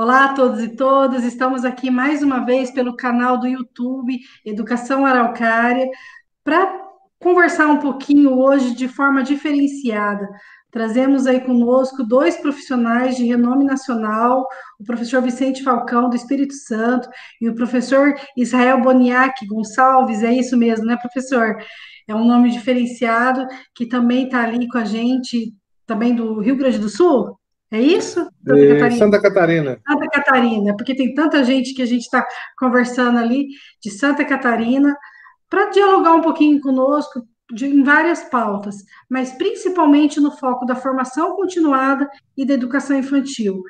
Olá a todos e todas, estamos aqui mais uma vez pelo canal do YouTube Educação Araucária para conversar um pouquinho hoje de forma diferenciada. Trazemos aí conosco dois profissionais de renome nacional, o professor Vicente Falcão, do Espírito Santo, e o professor Israel Boniac Gonçalves, é isso mesmo, né, professor? É um nome diferenciado que também está ali com a gente, também do Rio Grande do Sul? É isso? Santa Catarina. Santa Catarina. Santa Catarina, porque tem tanta gente que a gente está conversando ali de Santa Catarina, para dialogar um pouquinho conosco de, em várias pautas, mas principalmente no foco da formação continuada e da educação infantil.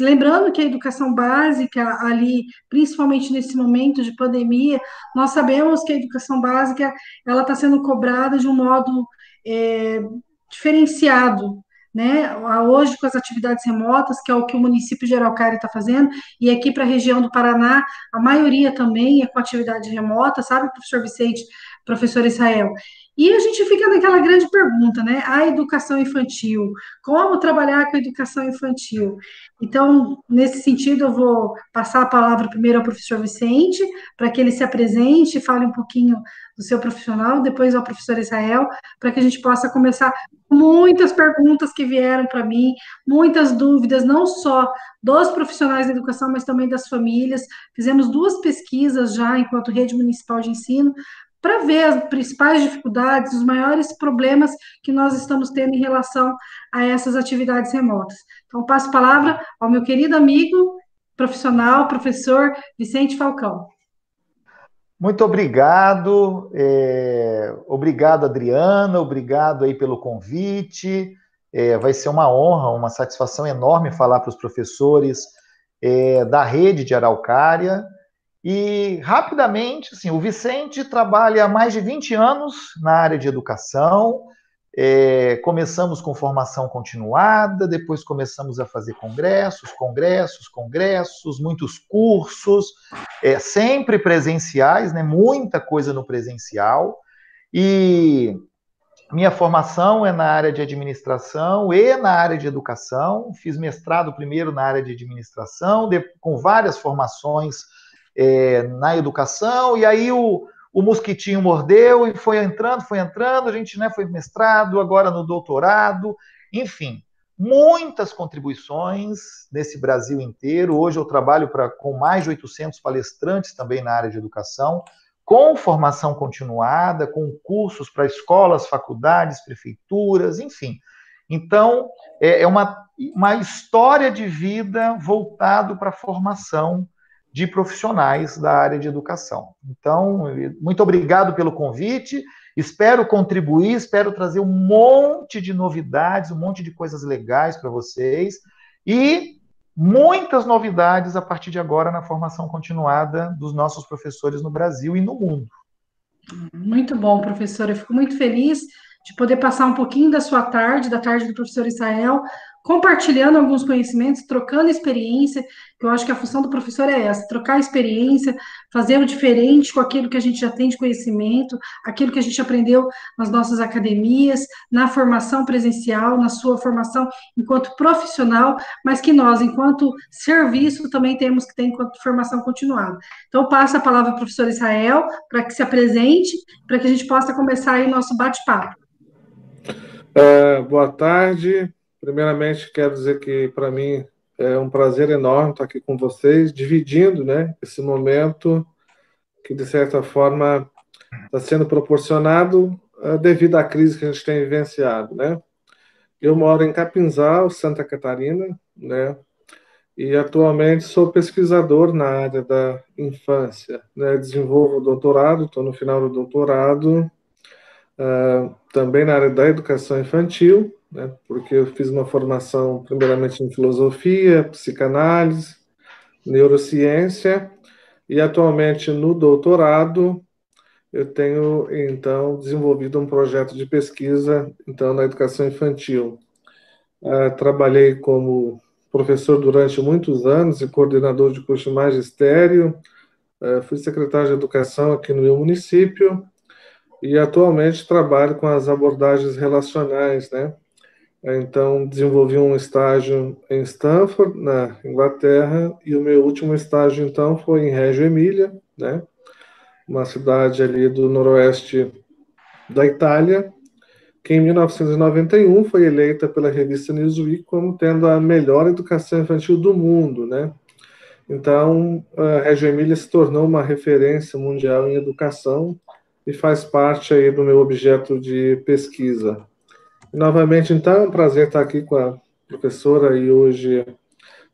Lembrando que a educação básica, ali, principalmente nesse momento de pandemia, nós sabemos que a educação básica ela está sendo cobrada de um modo é, diferenciado, né? Hoje, com as atividades remotas, que é o que o município de Araucária está fazendo, e aqui para a região do Paraná, a maioria também é com atividade remota, sabe, professor Vicente, professor Israel? E a gente fica naquela grande pergunta, né? A educação infantil, como trabalhar com a educação infantil? Então, nesse sentido, eu vou passar a palavra primeiro ao professor Vicente, para que ele se apresente, fale um pouquinho do seu profissional, depois ao professor Israel, para que a gente possa começar muitas perguntas que vieram para mim, muitas dúvidas, não só dos profissionais da educação, mas também das famílias. Fizemos duas pesquisas já enquanto rede municipal de ensino, para ver as principais dificuldades, os maiores problemas que nós estamos tendo em relação a essas atividades remotas. Então, passo a palavra ao meu querido amigo, profissional, professor Vicente Falcão. Muito obrigado, é, obrigado Adriana, obrigado aí pelo convite. É, vai ser uma honra, uma satisfação enorme falar para os professores é, da rede de Araucária. E rapidamente, assim, o Vicente trabalha há mais de 20 anos na área de educação. É, começamos com formação continuada, depois começamos a fazer congressos, congressos, congressos, muitos cursos, é, sempre presenciais, né, muita coisa no presencial. E minha formação é na área de administração e na área de educação. Fiz mestrado primeiro na área de administração, com várias formações é, na educação, e aí o, o mosquitinho mordeu e foi entrando, foi entrando, a gente né, foi mestrado, agora no doutorado, enfim, muitas contribuições nesse Brasil inteiro. Hoje eu trabalho pra, com mais de 800 palestrantes também na área de educação, com formação continuada, com cursos para escolas, faculdades, prefeituras, enfim. Então, é, é uma, uma história de vida voltado para a formação de profissionais da área de educação. Então, muito obrigado pelo convite. Espero contribuir, espero trazer um monte de novidades, um monte de coisas legais para vocês e muitas novidades a partir de agora na formação continuada dos nossos professores no Brasil e no mundo. Muito bom, professora. Eu fico muito feliz de poder passar um pouquinho da sua tarde, da tarde do professor Israel, compartilhando alguns conhecimentos, trocando experiência. Eu acho que a função do professor é essa: trocar experiência, fazer o diferente com aquilo que a gente já tem de conhecimento, aquilo que a gente aprendeu nas nossas academias, na formação presencial, na sua formação enquanto profissional, mas que nós, enquanto serviço, também temos que ter enquanto formação continuada. Então, passo a palavra ao professor Israel para que se apresente, para que a gente possa começar aí o nosso bate-papo. Uh, boa tarde, Primeiramente, quero dizer que para mim é um prazer enorme estar aqui com vocês, dividindo né, esse momento que, de certa forma, está sendo proporcionado uh, devido à crise que a gente tem vivenciado. Né? Eu moro em Capinzal, Santa Catarina, né? e atualmente sou pesquisador na área da infância. Né? Desenvolvo doutorado, estou no final do doutorado, uh, também na área da educação infantil, né, porque eu fiz uma formação primeiramente em filosofia, psicanálise, neurociência, e atualmente no doutorado eu tenho então desenvolvido um projeto de pesquisa então na educação infantil. Uh, trabalhei como professor durante muitos anos e coordenador de curso de magistério, uh, fui secretário de educação aqui no meu município e atualmente trabalho com as abordagens relacionais, né? Então, desenvolvi um estágio em Stanford, na Inglaterra, e o meu último estágio, então, foi em Reggio Emília, né? uma cidade ali do noroeste da Itália, que em 1991 foi eleita pela revista Newsweek como tendo a melhor educação infantil do mundo, né? Então, a Reggio Emília se tornou uma referência mundial em educação e faz parte aí do meu objeto de pesquisa. Novamente, então, é um prazer estar aqui com a professora e hoje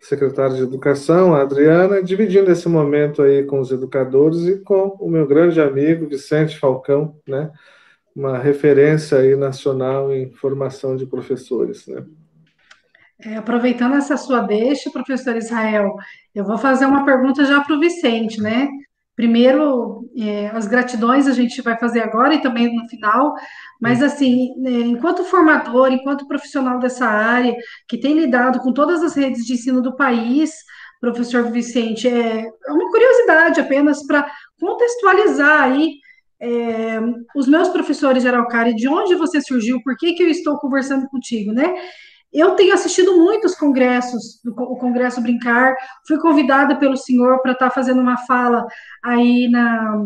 secretária de Educação, a Adriana, dividindo esse momento aí com os educadores e com o meu grande amigo Vicente Falcão, né? Uma referência aí nacional em formação de professores, né? É, aproveitando essa sua deixa, professor Israel, eu vou fazer uma pergunta já para o Vicente, né? Primeiro, é, as gratidões a gente vai fazer agora e também no final, mas assim, é, enquanto formador, enquanto profissional dessa área, que tem lidado com todas as redes de ensino do país, professor Vicente, é, é uma curiosidade apenas para contextualizar aí é, os meus professores de Araucária, de onde você surgiu, por que, que eu estou conversando contigo, né? Eu tenho assistido muitos congressos, o Congresso Brincar, fui convidada pelo senhor para estar fazendo uma fala aí na,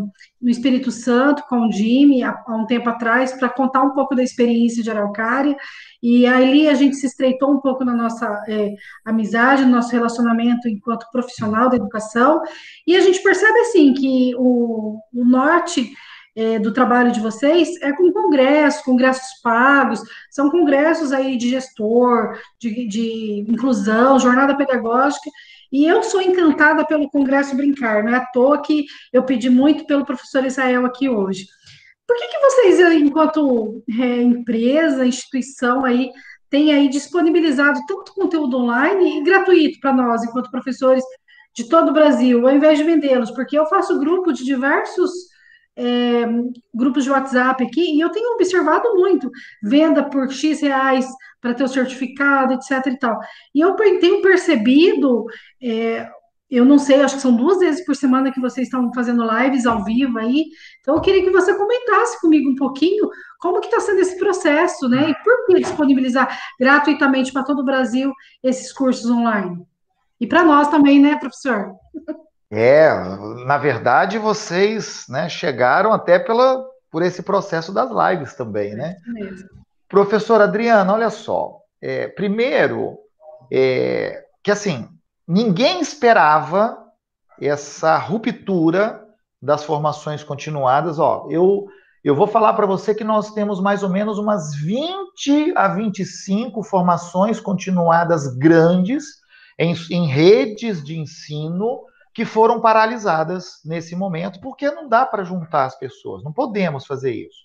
no Espírito Santo com o Jimmy, há, há um tempo atrás, para contar um pouco da experiência de Araucária, e ali a gente se estreitou um pouco na nossa é, amizade, no nosso relacionamento enquanto profissional da educação, e a gente percebe, assim, que o, o Norte é, do trabalho de vocês é com congressos, congressos pagos, são congressos aí de gestor, de, de inclusão, jornada pedagógica, e eu sou encantada pelo Congresso Brincar, não é à toa que eu pedi muito pelo professor Israel aqui hoje. Por que, que vocês, enquanto é, empresa, instituição aí, têm aí disponibilizado tanto conteúdo online e gratuito para nós, enquanto professores de todo o Brasil, ao invés de vendê-los? Porque eu faço grupo de diversos é, grupos de WhatsApp aqui, e eu tenho observado muito venda por X reais para ter o certificado, etc. e tal. E eu tenho percebido, é, eu não sei, acho que são duas vezes por semana que vocês estão fazendo lives ao vivo aí, então eu queria que você comentasse comigo um pouquinho como que está sendo esse processo, né? E por que disponibilizar gratuitamente para todo o Brasil esses cursos online? E para nós também, né, professor? É, na verdade, vocês né, chegaram até pela, por esse processo das lives também, né? É Professora Adriana, olha só. É, primeiro, é, que assim, ninguém esperava essa ruptura das formações continuadas. Ó, eu, eu vou falar para você que nós temos mais ou menos umas 20 a 25 formações continuadas grandes em, em redes de ensino que foram paralisadas nesse momento, porque não dá para juntar as pessoas, não podemos fazer isso.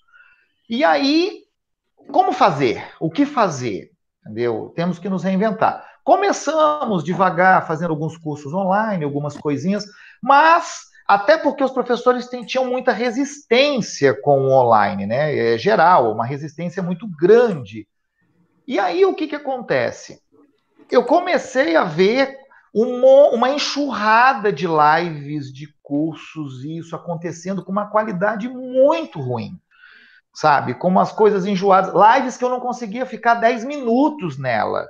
E aí, como fazer? O que fazer? Entendeu? Temos que nos reinventar. Começamos devagar, fazendo alguns cursos online, algumas coisinhas, mas até porque os professores tinham muita resistência com o online, né? É geral, uma resistência muito grande. E aí o que, que acontece? Eu comecei a ver uma, uma enxurrada de lives, de cursos, e isso acontecendo com uma qualidade muito ruim. Sabe? Como as coisas enjoadas. Lives que eu não conseguia ficar 10 minutos nela.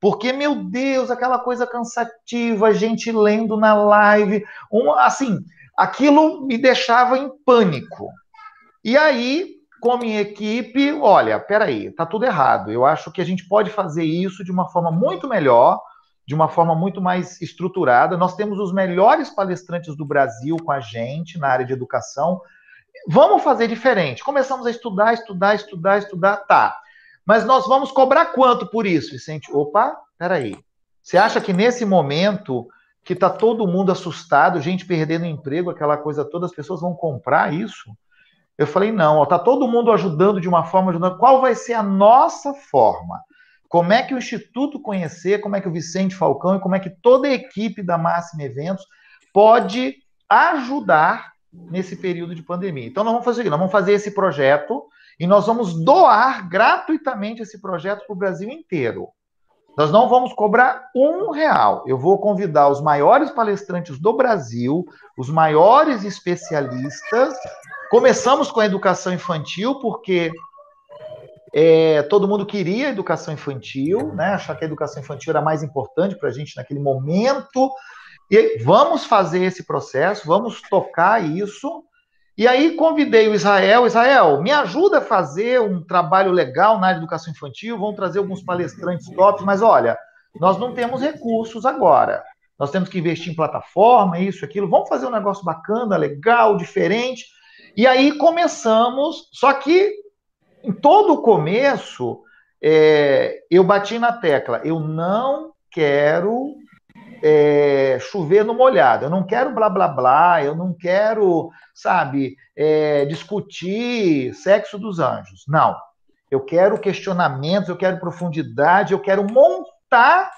Porque, meu Deus, aquela coisa cansativa, gente lendo na live. Um, assim, aquilo me deixava em pânico. E aí, com a minha equipe, olha, peraí, tá tudo errado. Eu acho que a gente pode fazer isso de uma forma muito melhor de uma forma muito mais estruturada. Nós temos os melhores palestrantes do Brasil com a gente na área de educação. Vamos fazer diferente. Começamos a estudar, estudar, estudar, estudar, tá. Mas nós vamos cobrar quanto por isso, Vicente? Opa, peraí. Você acha que nesse momento que está todo mundo assustado, gente perdendo emprego, aquela coisa toda, as pessoas vão comprar isso? Eu falei, não, está todo mundo ajudando de uma forma, ajudando. qual vai ser a nossa forma? Como é que o Instituto Conhecer, como é que o Vicente Falcão e como é que toda a equipe da Máxima Eventos pode ajudar nesse período de pandemia. Então, nós vamos fazer nós vamos fazer esse projeto e nós vamos doar gratuitamente esse projeto para o Brasil inteiro. Nós não vamos cobrar um real. Eu vou convidar os maiores palestrantes do Brasil, os maiores especialistas. Começamos com a educação infantil, porque É, todo mundo queria educação infantil, né? Achar que a educação infantil era mais importante para a gente naquele momento. E vamos fazer esse processo, vamos tocar isso. E aí convidei o Israel. Israel, me ajuda a fazer um trabalho legal na educação infantil. Vão trazer alguns palestrantes tops, mas olha, nós não temos recursos agora. Nós temos que investir em plataforma, isso, aquilo. Vamos fazer um negócio bacana, legal, diferente. E aí começamos, só que em todo o começo, é, eu bati na tecla, eu não quero é, chover no molhado, eu não quero blá blá blá, eu não quero, sabe, é, discutir sexo dos anjos. Não. Eu quero questionamentos, eu quero profundidade, eu quero montar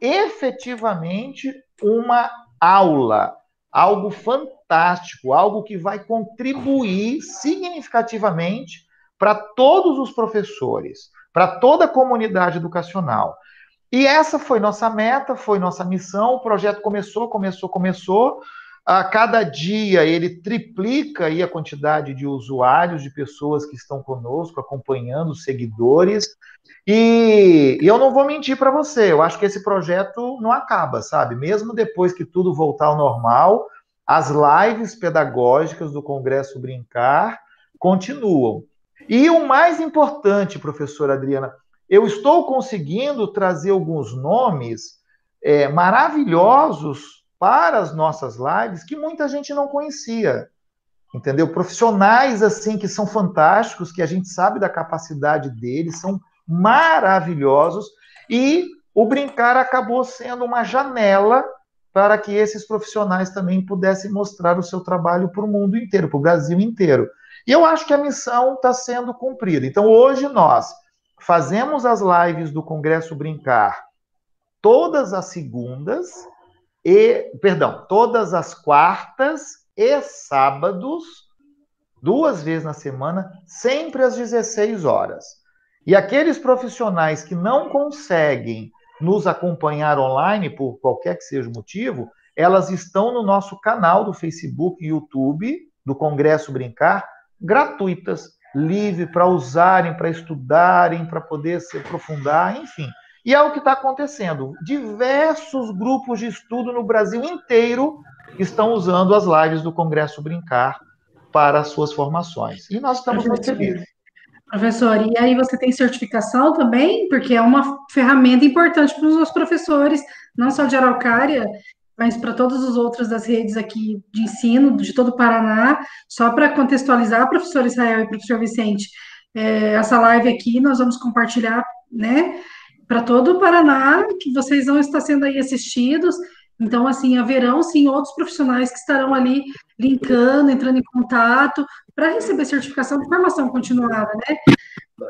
efetivamente uma aula, algo fantástico, algo que vai contribuir significativamente para todos os professores, para toda a comunidade educacional. E essa foi nossa meta, foi nossa missão. O projeto começou, começou, começou. A cada dia ele triplica aí a quantidade de usuários, de pessoas que estão conosco, acompanhando, seguidores. E, e eu não vou mentir para você, eu acho que esse projeto não acaba, sabe? Mesmo depois que tudo voltar ao normal, as lives pedagógicas do Congresso Brincar continuam. E o mais importante, professora Adriana, eu estou conseguindo trazer alguns nomes é, maravilhosos para as nossas lives que muita gente não conhecia. Entendeu? Profissionais assim que são fantásticos, que a gente sabe da capacidade deles, são maravilhosos e o brincar acabou sendo uma janela para que esses profissionais também pudessem mostrar o seu trabalho para o mundo inteiro, para o Brasil inteiro. E eu acho que a missão está sendo cumprida. Então, hoje nós fazemos as lives do Congresso Brincar todas as segundas e, perdão, todas as quartas e sábados, duas vezes na semana, sempre às 16 horas. E aqueles profissionais que não conseguem nos acompanhar online, por qualquer que seja o motivo, elas estão no nosso canal do Facebook e YouTube do Congresso Brincar, gratuitas, livre para usarem, para estudarem, para poder se aprofundar, enfim. E é o que está acontecendo. Diversos grupos de estudo no Brasil inteiro estão usando as lives do Congresso Brincar para as suas formações. E nós estamos muito felizes. Professor, e aí você tem certificação também, porque é uma ferramenta importante para os nossos professores, não só de Araucária, mas para todos os outros das redes aqui de ensino de todo o Paraná. Só para contextualizar, professor Israel e professor Vicente, é, essa live aqui nós vamos compartilhar, né, para todo o Paraná, que vocês vão estar sendo aí assistidos. Então, assim, haverão sim outros profissionais que estarão ali linkando, entrando em contato, para receber certificação de formação continuada, né?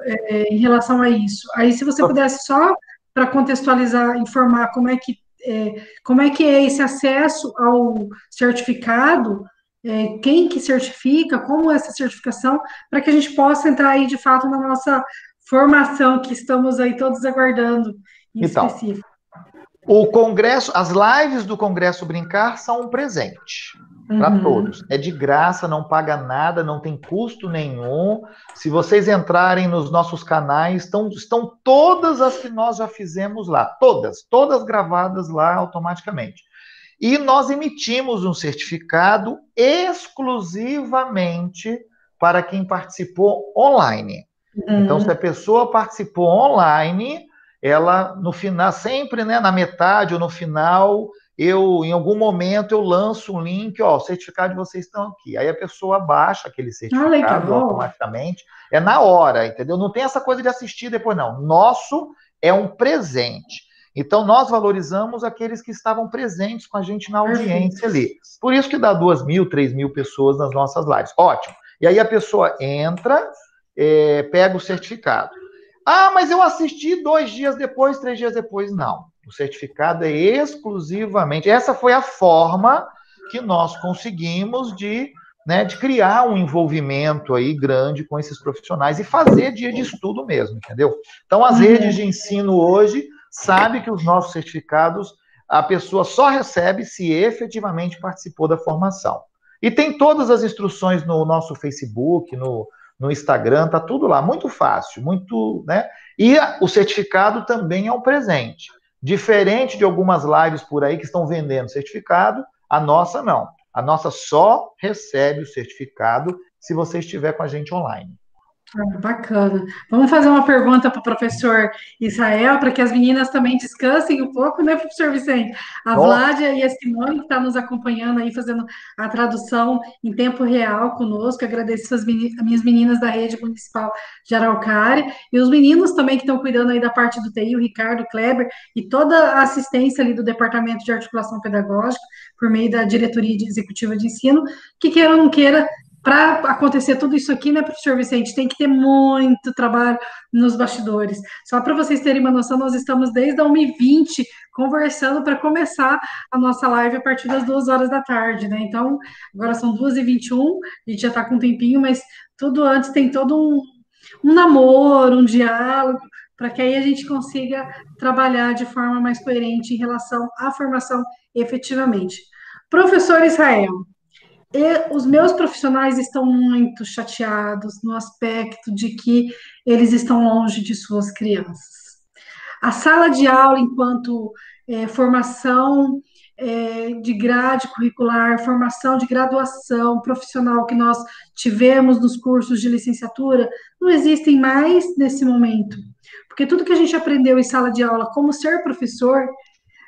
É, em relação a isso. Aí, se você pudesse só para contextualizar, informar como é que é, como é que é esse acesso ao certificado, é, quem que certifica, como é essa certificação, para que a gente possa entrar aí de fato na nossa formação que estamos aí todos aguardando em então, específico. O Congresso, as lives do Congresso Brincar são um presente para uhum. todos. É de graça, não paga nada, não tem custo nenhum. Se vocês entrarem nos nossos canais, estão, estão todas as que nós já fizemos lá, todas, todas gravadas lá automaticamente. E nós emitimos um certificado exclusivamente para quem participou online. Uhum. Então, se a pessoa participou online, ela no final, sempre né, na metade ou no final, eu em algum momento eu lanço um link, ó, o certificado de vocês estão aqui. Aí a pessoa baixa aquele ah, certificado ah, automaticamente. É na hora, entendeu? Não tem essa coisa de assistir depois, não. Nosso é um presente. Então, nós valorizamos aqueles que estavam presentes com a gente na audiência ali. Por isso que dá duas mil, três mil pessoas nas nossas lives. Ótimo. E aí a pessoa entra, é, pega o certificado. Ah, mas eu assisti dois dias depois, três dias depois. Não. O certificado é exclusivamente. Essa foi a forma que nós conseguimos de, né, de criar um envolvimento aí grande com esses profissionais e fazer dia de estudo mesmo, entendeu? Então, as uhum. redes de ensino hoje sabem que os nossos certificados a pessoa só recebe se efetivamente participou da formação. E tem todas as instruções no nosso Facebook, no, no Instagram, tá tudo lá, muito fácil, muito, né? E o certificado também é um presente. Diferente de algumas lives por aí que estão vendendo certificado, a nossa não. A nossa só recebe o certificado se você estiver com a gente online. Ah, bacana. Vamos fazer uma pergunta para o professor Israel, para que as meninas também descansem um pouco, né, professor Vicente? A Bom. Vládia e a Simone, que está nos acompanhando aí, fazendo a tradução em tempo real conosco. Agradeço as, meninas, minhas meninas da rede municipal de Araucária e os meninos também que estão cuidando aí da parte do TI, o Ricardo, o Kleber, e toda a assistência ali do Departamento de Articulação Pedagógica, por meio da Diretoria Executiva de Ensino, que queira ou não queira, para acontecer tudo isso aqui, né, professor Vicente, tem que ter muito trabalho nos bastidores. Só para vocês terem uma noção, nós estamos desde a 1h20 conversando para começar a nossa live a partir das duas horas da tarde, né? Então, agora são 2h21, a gente já está com um tempinho, mas tudo antes tem todo um, um namoro, um diálogo, para que aí a gente consiga trabalhar de forma mais coerente em relação à formação efetivamente. Professor Israel, e os meus profissionais estão muito chateados no aspecto de que eles estão longe de suas crianças. A sala de aula, enquanto é, formação é, de grade curricular, formação de graduação profissional que nós tivemos nos cursos de licenciatura, não existem mais nesse momento. Porque tudo que a gente aprendeu em sala de aula, como ser professor,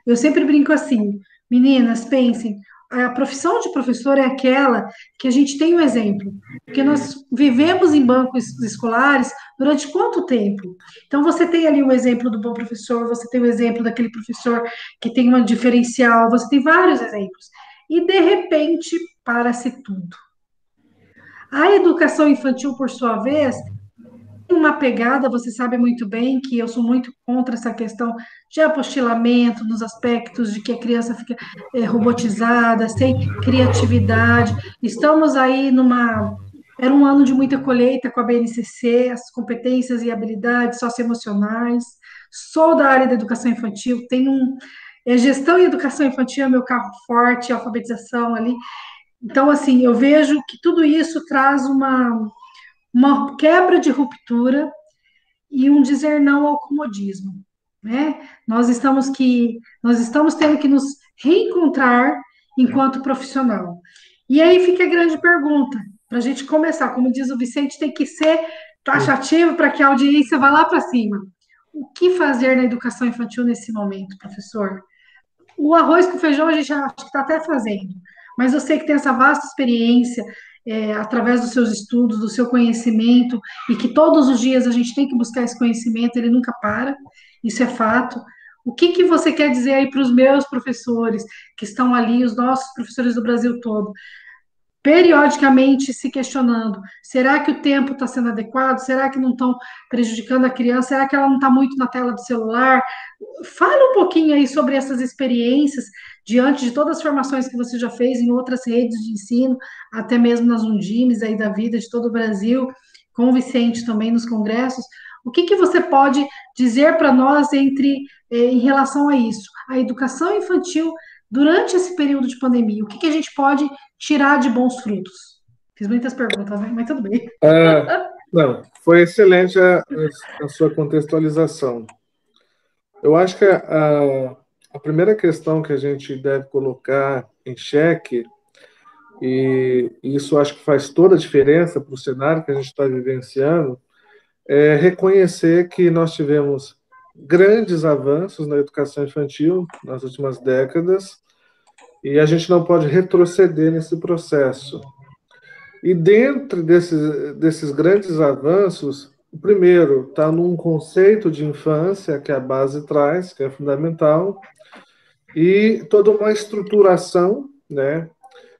eu sempre brinco assim, meninas, pensem, a profissão de professor é aquela que a gente tem um exemplo, porque nós vivemos em bancos escolares durante quanto tempo? Então, você tem ali o exemplo do bom professor, você tem o exemplo daquele professor que tem uma diferencial, você tem vários exemplos. E, de repente, para-se tudo. A educação infantil, por sua vez, uma pegada, você sabe muito bem que eu sou muito contra essa questão de apostilamento, nos aspectos de que a criança fica é, robotizada, sem criatividade. Estamos aí numa. Era um ano de muita colheita com a BNCC, as competências e habilidades socioemocionais. Sou da área da educação infantil, tenho um. É, gestão e educação infantil é meu carro forte, alfabetização ali. Então, assim, eu vejo que tudo isso traz uma uma quebra de ruptura e um dizer não ao comodismo, né? Nós estamos que nós estamos tendo que nos reencontrar enquanto profissional. E aí fica a grande pergunta para a gente começar, como diz o Vicente, tem que ser taxativo para que a audiência vá lá para cima. O que fazer na educação infantil nesse momento, professor? O arroz com feijão a gente acho que está até fazendo, mas eu sei que tem essa vasta experiência, é, através dos seus estudos, do seu conhecimento, e que todos os dias a gente tem que buscar esse conhecimento, ele nunca para, isso é fato. O que, que você quer dizer aí para os meus professores que estão ali, os nossos professores do Brasil todo? Periodicamente se questionando: será que o tempo está sendo adequado? Será que não estão prejudicando a criança? Será que ela não está muito na tela do celular? Fala um pouquinho aí sobre essas experiências diante de todas as formações que você já fez em outras redes de ensino, até mesmo nas Undimes aí da vida de todo o Brasil, com o Vicente também nos congressos. O que, que você pode dizer para nós entre eh, em relação a isso? A educação infantil durante esse período de pandemia, o que, que a gente pode tirar de bons frutos? Fiz muitas perguntas, né? mas tudo bem. É, não, foi excelente a, a, sua contextualização. Eu acho que a, a primeira questão que a gente deve colocar em xeque, e isso acho que faz toda a diferença para o cenário que a gente está vivenciando, é reconhecer que nós tivemos grandes avanços na educação infantil nas últimas décadas e a gente não pode retroceder nesse processo. E dentro desses, desses grandes avanços, o primeiro está num conceito de infância que a base traz, que é fundamental, e toda uma estruturação, né,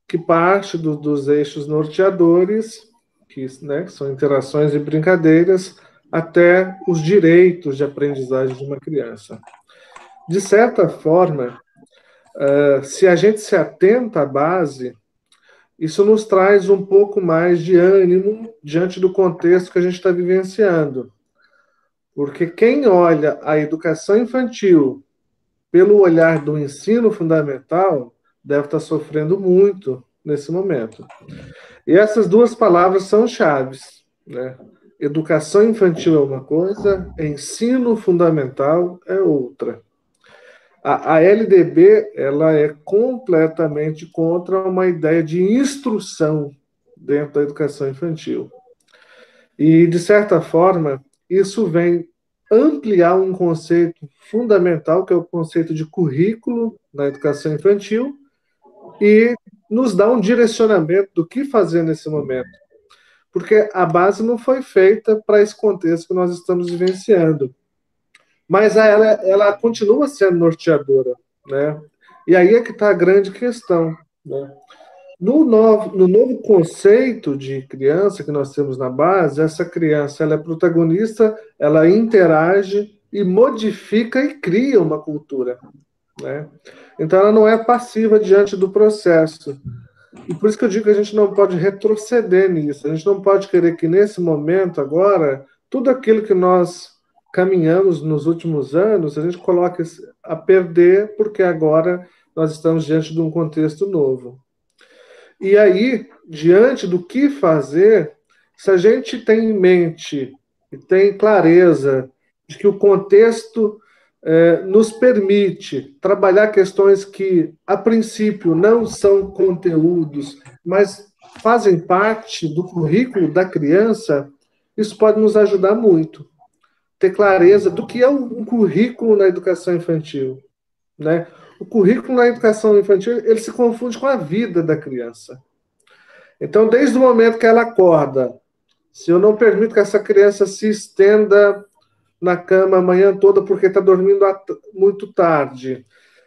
que parte do, dos eixos norteadores, que, né, que são interações e brincadeiras, até os direitos de aprendizagem de uma criança. De certa forma, uh, se a gente se atenta à base, isso nos traz um pouco mais de ânimo diante do contexto que a gente está vivenciando. Porque quem olha a educação infantil pelo olhar do ensino fundamental, deve estar sofrendo muito nesse momento. E essas duas palavras são chaves, Né? Educação infantil é uma coisa, ensino fundamental é outra. A, a LDB ela é completamente contra uma ideia de instrução dentro da educação infantil. E, de certa forma, isso vem ampliar um conceito fundamental, que é o conceito de currículo na educação infantil, e nos dá um direcionamento do que fazer nesse momento. Porque a base não foi feita para esse contexto que nós estamos vivenciando. Mas ela, ela continua sendo norteadora. Né? E aí é que está a grande questão. Né? No novo, no novo conceito de criança que nós temos na base, essa criança ela é protagonista, ela interage e modifica e cria uma cultura. Né? Então, ela não é passiva diante do processo. E por isso que eu digo que a gente não pode retroceder nisso. A gente não pode querer que, nesse momento, agora, tudo aquilo que nós caminhamos nos últimos anos, a gente coloque a perder, porque agora nós estamos diante de um contexto novo. E aí, diante do que fazer, se a gente tem em mente e tem clareza de que o contexto é, nos permite trabalhar questões que, a princípio, não são conteúdos, mas fazem parte do currículo da criança, isso pode nos ajudar muito. Ter clareza do que é um currículo na educação infantil. Né? O currículo na educação infantil ele se confunde com a vida da criança. Então, desde o momento que ela acorda, se eu não permito que essa criança se estenda na cama a manhã toda porque está dormindo muito tarde,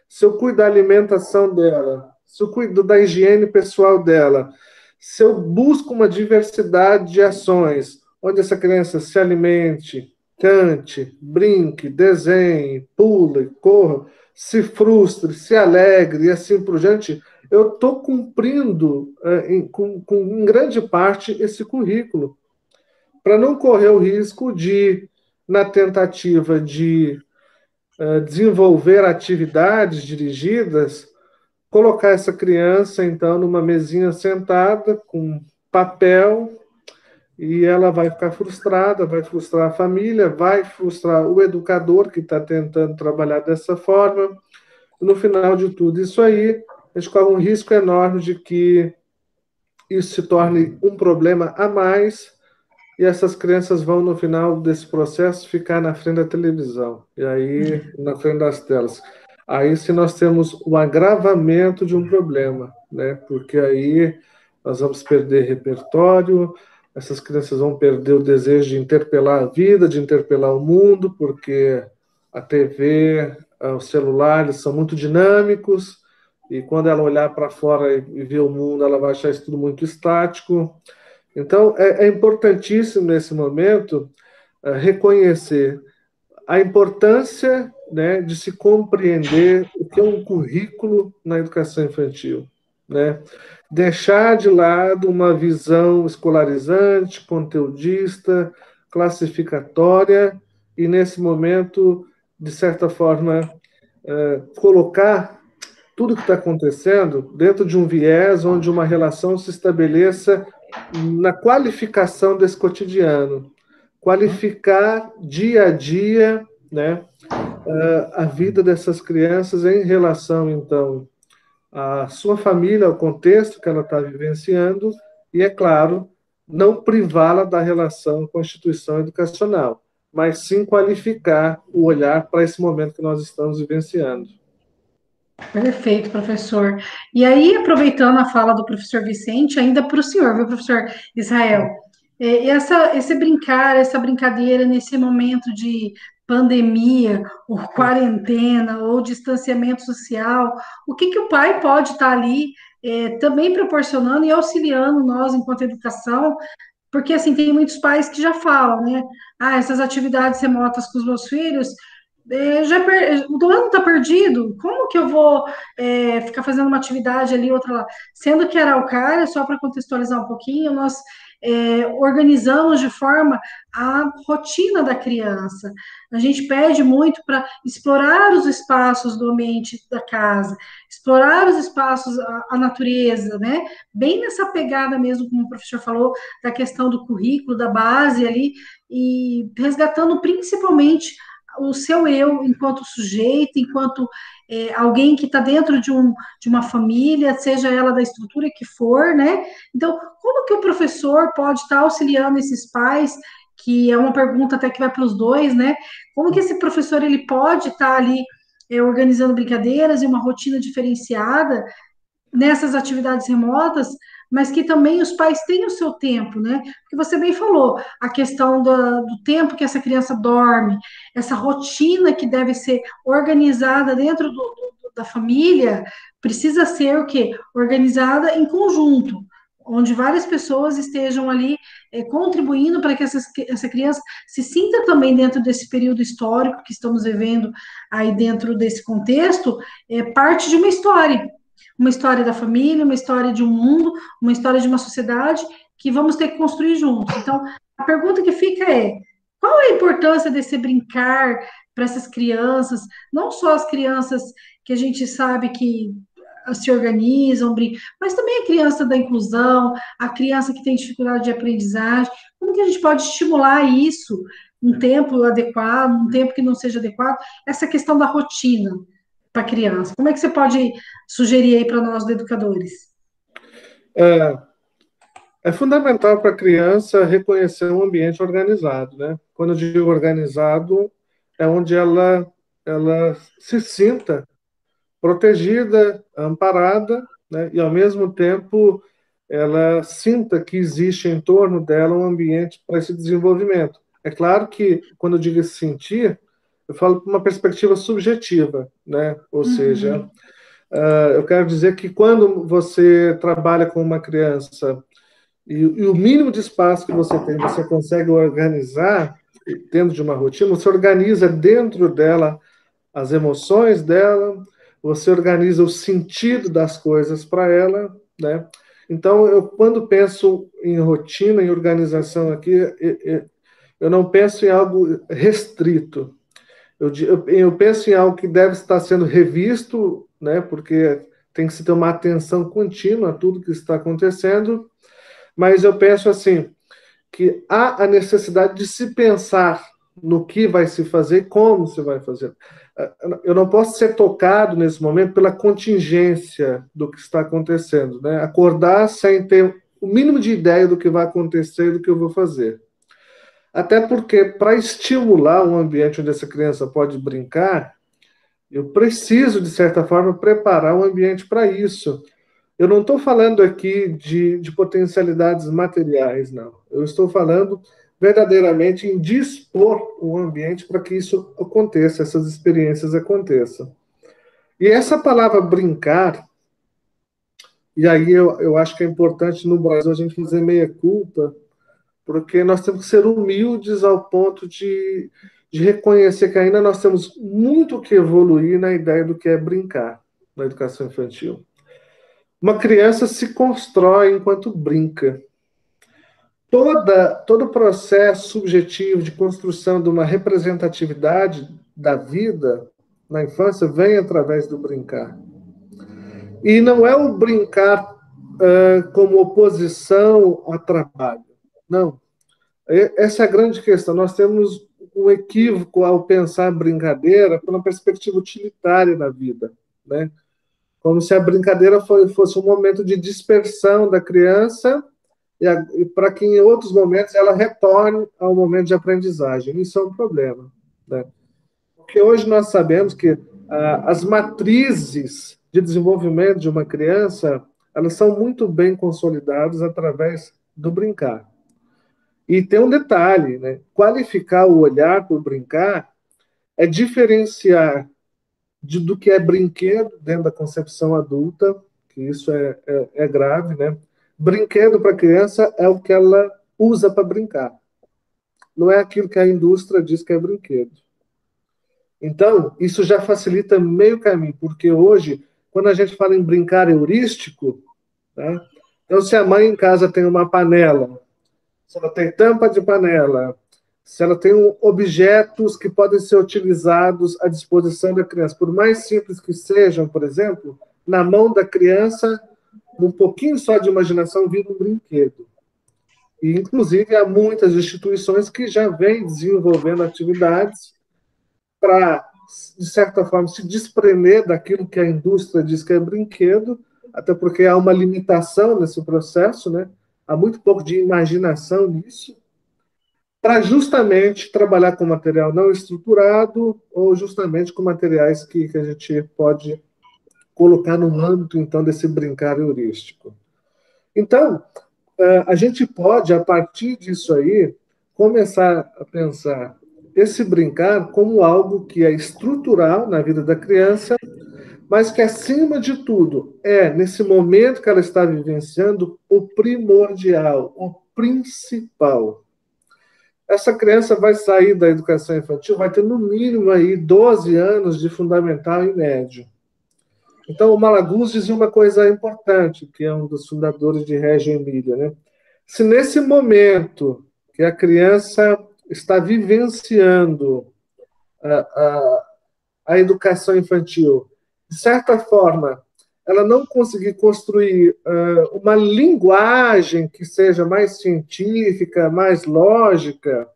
se eu cuido da alimentação dela, se eu cuido da higiene pessoal dela, se eu busco uma diversidade de ações onde essa criança se alimente, cante, brinque, desenhe, pule, corra, se frustre, se alegre e assim por diante, eu estou cumprindo é, em, com, com, em grande parte esse currículo, para não correr o risco de na tentativa de uh, desenvolver atividades dirigidas, colocar essa criança, então, numa mesinha sentada, com papel, e ela vai ficar frustrada, vai frustrar a família, vai frustrar o educador que está tentando trabalhar dessa forma. No final de tudo isso aí, a gente corre um risco enorme de que isso se torne um problema a mais e essas crianças vão, no final desse processo, ficar na frente da televisão, e aí na frente das telas. Aí se nós temos o agravamento de um problema, né? Porque aí nós vamos perder repertório, essas crianças vão perder o desejo de interpelar a vida, de interpelar o mundo, porque a TV, o celular, eles são muito dinâmicos, e quando ela olhar para fora e ver o mundo, ela vai achar isso tudo muito estático. Então, é, é importantíssimo nesse momento uh, reconhecer a importância né, de se compreender o que é um currículo na educação infantil. Né? Deixar de lado uma visão escolarizante, conteudista, classificatória, e nesse momento, de certa forma, uh, colocar tudo que está acontecendo dentro de um viés onde uma relação se estabeleça na qualificação desse cotidiano, qualificar dia a dia, né, a vida dessas crianças em relação, então, à sua família, ao contexto que ela está vivenciando, e, é claro, não privá-la da relação com a instituição educacional, mas sim qualificar o olhar para esse momento que nós estamos vivenciando. Perfeito, professor. E aí, aproveitando a fala do professor Vicente, ainda para o senhor, viu, professor Israel? É, essa, esse brincar, essa brincadeira nesse momento de pandemia, ou quarentena, ou distanciamento social, o que, que o pai pode estar ali é, também proporcionando e auxiliando nós, enquanto educação, porque, assim, tem muitos pais que já falam, né? Ah, essas atividades remotas com os meus filhos é, já per... o ano está perdido, como que eu vou é, ficar fazendo uma atividade ali, outra lá? Sendo que Araucária, só para contextualizar um pouquinho, nós é, organizamos de forma a rotina da criança. A gente pede muito para explorar os espaços do ambiente da casa, explorar os espaços, a, a, natureza, né? Bem nessa pegada mesmo, como o professor falou, da questão do currículo, da base ali, e resgatando principalmente o seu eu enquanto sujeito, enquanto é, alguém que está dentro de, um, de uma família, seja ela da estrutura que for, né? Então, como que o professor pode estar tá auxiliando esses pais? Que é uma pergunta até que vai para os dois, né? Como que esse professor ele pode estar tá ali é, organizando brincadeiras e uma rotina diferenciada nessas atividades remotas mas que também os pais têm o seu tempo, né? Porque você bem falou, a questão do, do tempo que essa criança dorme, essa rotina que deve ser organizada dentro do, do, da família, precisa ser o quê? Organizada em conjunto, onde várias pessoas estejam ali é, contribuindo para que essa, essa criança se sinta também dentro desse período histórico que estamos vivendo aí dentro desse contexto, é parte de uma história, uma história da família, uma história de um mundo, uma história de uma sociedade que vamos ter que construir juntos. Então, a pergunta que fica é: qual é a importância desse brincar para essas crianças, não só as crianças que a gente sabe que se organizam, mas também a criança da inclusão, a criança que tem dificuldade de aprendizagem, como que a gente pode estimular isso um tempo adequado, um tempo que não seja adequado, essa questão da rotina para a criança? Como é que você pode sugerir aí para nós, educadores? É, é fundamental para a criança reconhecer um ambiente organizado, né? Quando eu digo organizado, é onde ela, ela se sinta protegida, amparada, né? e ao mesmo tempo ela sinta que existe em torno dela um ambiente para esse desenvolvimento. É claro que, quando eu digo sentir, eu falo uma perspectiva subjetiva, né? Ou uhum. seja, uh, eu quero dizer que quando você trabalha com uma criança e, e, o mínimo de espaço que você tem, você consegue organizar dentro de uma rotina, você organiza dentro dela as emoções dela, você organiza o sentido das coisas para ela, né? Então, eu quando penso em rotina, em organização aqui, eu, eu não penso em algo restrito, eu, eu, penso em algo que deve estar sendo revisto, né, porque tem que se ter uma atenção contínua a tudo que está acontecendo, mas eu penso assim, que há a necessidade de se pensar no que vai se fazer como se vai fazer. Eu não posso ser tocado nesse momento pela contingência do que está acontecendo, né? Acordar sem ter o mínimo de ideia do que vai acontecer e do que eu vou fazer. Até porque, para estimular um ambiente onde essa criança pode brincar, eu preciso, de certa forma, preparar o um ambiente para isso. Eu não estou falando aqui de, de potencialidades materiais, não. Eu estou falando verdadeiramente em dispor um ambiente para que isso aconteça, essas experiências aconteçam. E essa palavra brincar, e aí eu, eu acho que é importante no Brasil a gente fazer meia culpa, porque nós temos que ser humildes ao ponto de, de reconhecer que ainda nós temos muito que evoluir na ideia do que é brincar na educação infantil. Uma criança se constrói enquanto brinca. Toda, todo o processo subjetivo de construção de uma representatividade da vida na infância vem através do brincar. E não é o brincar uh, como oposição ao trabalho. Não. Essa é a grande questão. Nós temos um equívoco ao pensar brincadeira por uma perspectiva utilitária na vida, né? Como se a brincadeira fosse um momento de dispersão da criança e, e para que em outros momentos ela retorne ao momento de aprendizagem. Isso é um problema, né? Porque hoje nós sabemos que ah, as matrizes de desenvolvimento de uma criança elas são muito bem consolidadas através do brincar. E tem um detalhe, né? Qualificar o olhar por brincar é diferenciar de, do que é brinquedo dentro da concepção adulta, que isso é, é, é grave, né? Brinquedo para criança é o que ela usa para brincar. Não é aquilo que a indústria diz que é brinquedo. Então, isso já facilita meio caminho, porque hoje, quando a gente fala em brincar heurístico, tá? então se a mãe em casa tem uma panela, se ela tem tampa de panela, se ela tem objetos que podem ser utilizados à disposição da criança, por mais simples que sejam, por exemplo, na mão da criança, um pouquinho só de imaginação vira um brinquedo. E, inclusive, há muitas instituições que já vêm desenvolvendo atividades para, de certa forma, se desprender daquilo que a indústria diz que é brinquedo, até porque há uma limitação nesse processo, né? Há muito pouco de imaginação nisso, para justamente trabalhar com material não estruturado ou justamente com materiais que, que a gente pode colocar no âmbito, então, desse brincar heurístico. Então, eh, a gente pode, a partir disso aí, começar a pensar esse brincar como algo que é estrutural na vida da criança, mas que, acima de tudo, é, nesse momento que ela está vivenciando, o primordial, o principal. Essa criança vai sair da educação infantil, vai ter no mínimo aí 12 anos de fundamental e médio. Então, o Malaguz dizia uma coisa importante, que é um dos fundadores de Reggio Emília, né? Se nesse momento que a criança está vivenciando a, a, a educação infantil, de certa forma, ela não conseguir construir uh, uma linguagem que seja mais científica, mais lógica,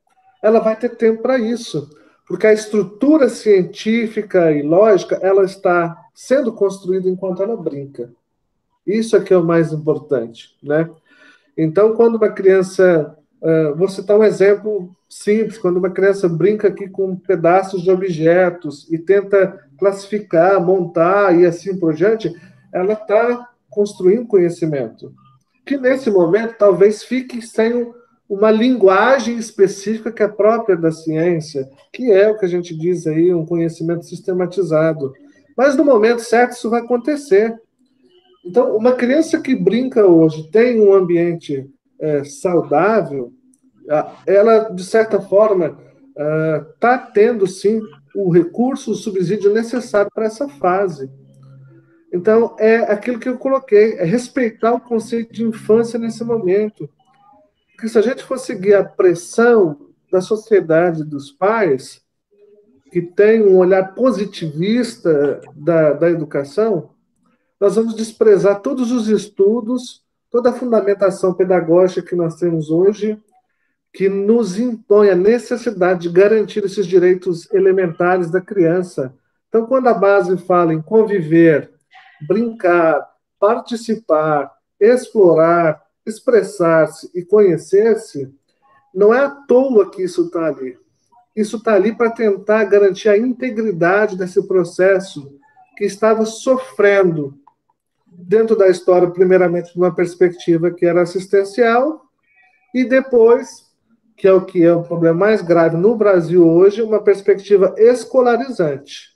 ela vai ter tempo para isso, porque a estrutura científica e lógica ela está sendo construída enquanto ela brinca. Isso é que é o mais importante, né? Então, quando uma criança Uh, vou citar um exemplo simples: quando uma criança brinca aqui com pedaços de objetos e tenta classificar, montar e assim por diante, ela está construindo conhecimento. Que nesse momento talvez fique sem uma linguagem específica que é própria da ciência, que é o que a gente diz aí, um conhecimento sistematizado. Mas no momento certo isso vai acontecer. Então, uma criança que brinca hoje tem um ambiente é, saudável, ela, de certa forma, está é, tendo, sim, o recurso, o subsídio necessário para essa fase. Então, é aquilo que eu coloquei, é respeitar o conceito de infância nesse momento. Porque se a gente for seguir a pressão da sociedade dos pais, que tem um olhar positivista da, da educação, nós vamos desprezar todos os estudos toda a fundamentação pedagógica que nós temos hoje, que nos impõe a necessidade de garantir esses direitos elementares da criança. Então, quando a base fala em conviver, brincar, participar, explorar, expressar-se e conhecer-se, não é à toa que isso está ali. Isso está ali para tentar garantir a integridade desse processo que estava sofrendo dentro da história, primeiramente, de uma perspectiva que era assistencial, e depois, que é o que é o problema mais grave no Brasil hoje, uma perspectiva escolarizante.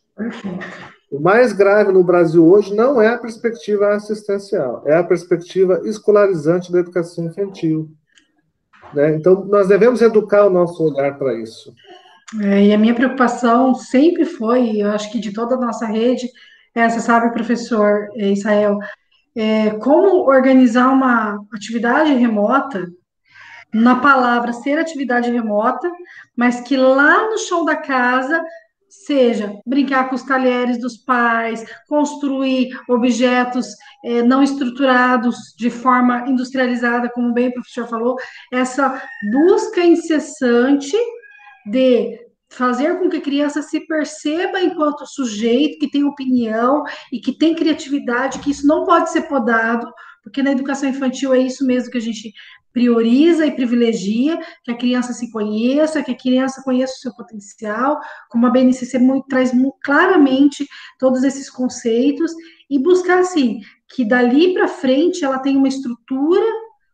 O mais grave no Brasil hoje não é a perspectiva assistencial, é a perspectiva escolarizante da educação infantil. Né? Então, nós devemos educar o nosso olhar para isso. É, e a minha preocupação sempre foi, eu acho que de toda a nossa rede, é, você sabe, professor é, Israel, é, como organizar uma atividade remota, na palavra ser atividade remota, mas que lá no chão da casa seja brincar com os talheres dos pais, construir objetos é, não estruturados de forma industrializada, como bem o professor falou, essa busca incessante de fazer com que a criança se perceba enquanto sujeito que tem opinião e que tem criatividade, que isso não pode ser podado, porque na educação infantil é isso mesmo que a gente prioriza e privilegia, que a criança se conheça, que a criança conheça o seu potencial, como a BNCC muito, traz muito claramente todos esses conceitos, e buscar, assim, que dali para frente ela tenha uma estrutura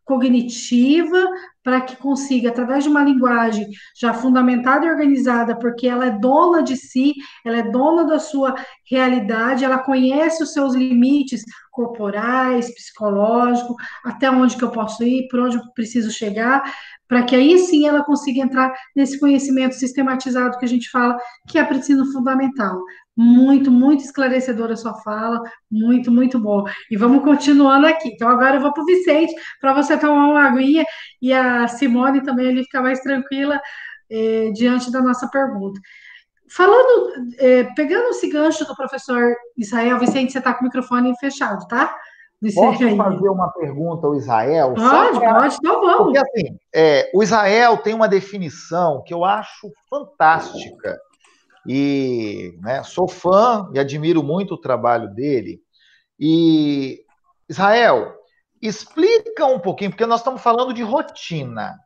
cognitiva para que consiga, através de uma linguagem já fundamentada e organizada, porque ela é dona de si, ela é dona da sua realidade, ela conhece os seus limites corporais, psicológicos, até onde que eu posso ir, por onde eu preciso chegar, para que aí sim ela consiga entrar nesse conhecimento sistematizado que a gente fala, que é ensino fundamental. Muito, muito esclarecedora a sua fala, muito, muito bom. E vamos continuando aqui. Então, agora eu vou para o Vicente, para você tomar uma aguinha, e a Simone também ali ficar mais tranquila eh, diante da nossa pergunta. Falando, eh, pegando esse gancho do professor Israel, Vicente, você está com o microfone fechado, tá? Posso aí. fazer uma pergunta ao Israel? Pode, pra... pode, então vamos. Porque assim, é, o Israel tem uma definição que eu acho fantástica. E né, sou fã e admiro muito o trabalho dele. E, Israel, explica um pouquinho, porque nós estamos falando de rotina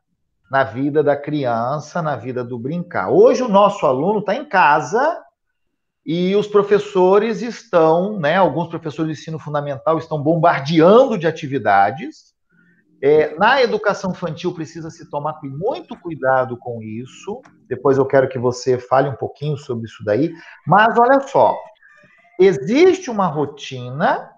na vida da criança, na vida do brincar. Hoje o nosso aluno está em casa e os professores estão, né, alguns professores de ensino fundamental estão bombardeando de atividades. É, na educação infantil precisa se tomar muito cuidado com isso. Depois eu quero que você fale um pouquinho sobre isso daí. Mas olha só, existe uma rotina,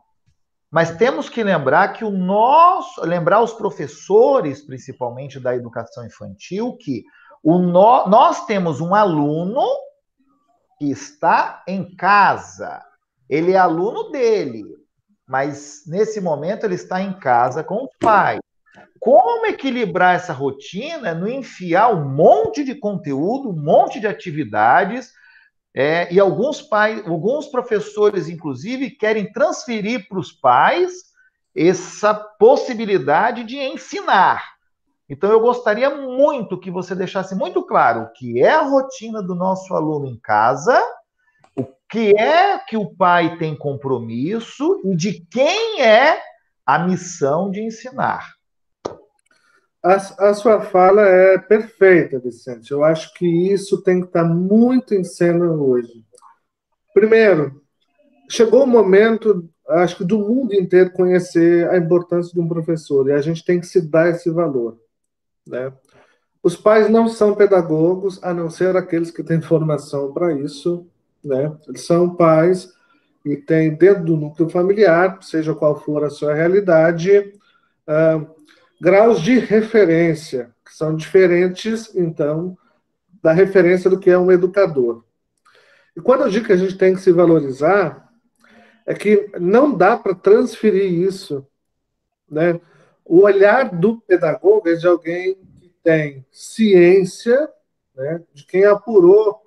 mas temos que lembrar que o nosso, lembrar os professores, principalmente da educação infantil, que o no, nós temos um aluno que está em casa. Ele é aluno dele, mas nesse momento ele está em casa com o pai. Como equilibrar essa rotina no enfiar um monte de conteúdo, um monte de atividades, é, e alguns pais, alguns professores, inclusive, querem transferir para os pais essa possibilidade de ensinar. Então, eu gostaria muito que você deixasse muito claro o que é a rotina do nosso aluno em casa, o que é que o pai tem compromisso e de quem é a missão de ensinar. A, a, sua fala é perfeita, Vicente. Eu acho que isso tem que estar muito em cena hoje. Primeiro, chegou o momento, acho que do mundo inteiro conhecer a importância de um professor e a gente tem que se dar esse valor. Né? Os pais não são pedagogos, a não ser aqueles que têm formação para isso. Né? Eles são pais e têm dentro do núcleo familiar, seja qual for a sua realidade, uh, graus de referência, que são diferentes, então, da referência do que é um educador. E quando eu digo que a gente tem que se valorizar, é que não dá para transferir isso, né? O olhar do pedagogo é de alguém que tem ciência, né, de quem apurou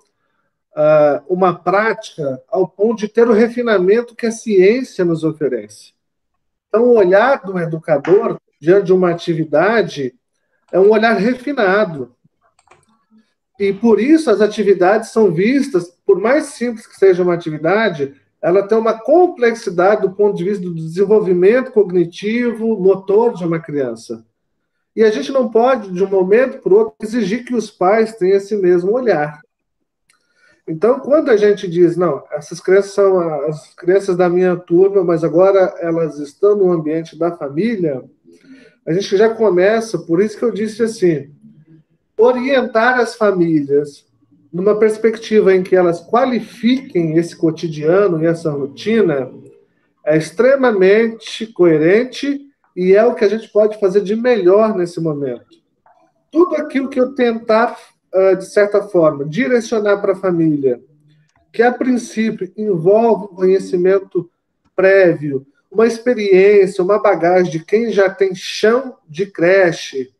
uh, uma prática ao ponto de ter o refinamento que a ciência nos oferece. Então, o olhar do educador diante de uma atividade é um olhar refinado. E por isso as atividades são vistas, por mais simples que seja uma atividade, ela tem uma complexidade do ponto de vista do desenvolvimento cognitivo, motor de uma criança. E a gente não pode, de um momento para o outro, exigir que os pais tenham esse mesmo olhar. Então, quando a gente diz, não, essas crianças são as crianças da minha turma, mas agora elas estão no ambiente da família, a gente já começa, por isso que eu disse assim, orientar as famílias numa perspectiva em que elas qualifiquem esse cotidiano e essa rotina, é extremamente coerente e é o que a gente pode fazer de melhor nesse momento. Tudo aquilo que eu tentar, ah, de certa forma, direcionar para a família, que a princípio envolve conhecimento prévio, uma experiência, uma bagagem de quem já tem chão de creche,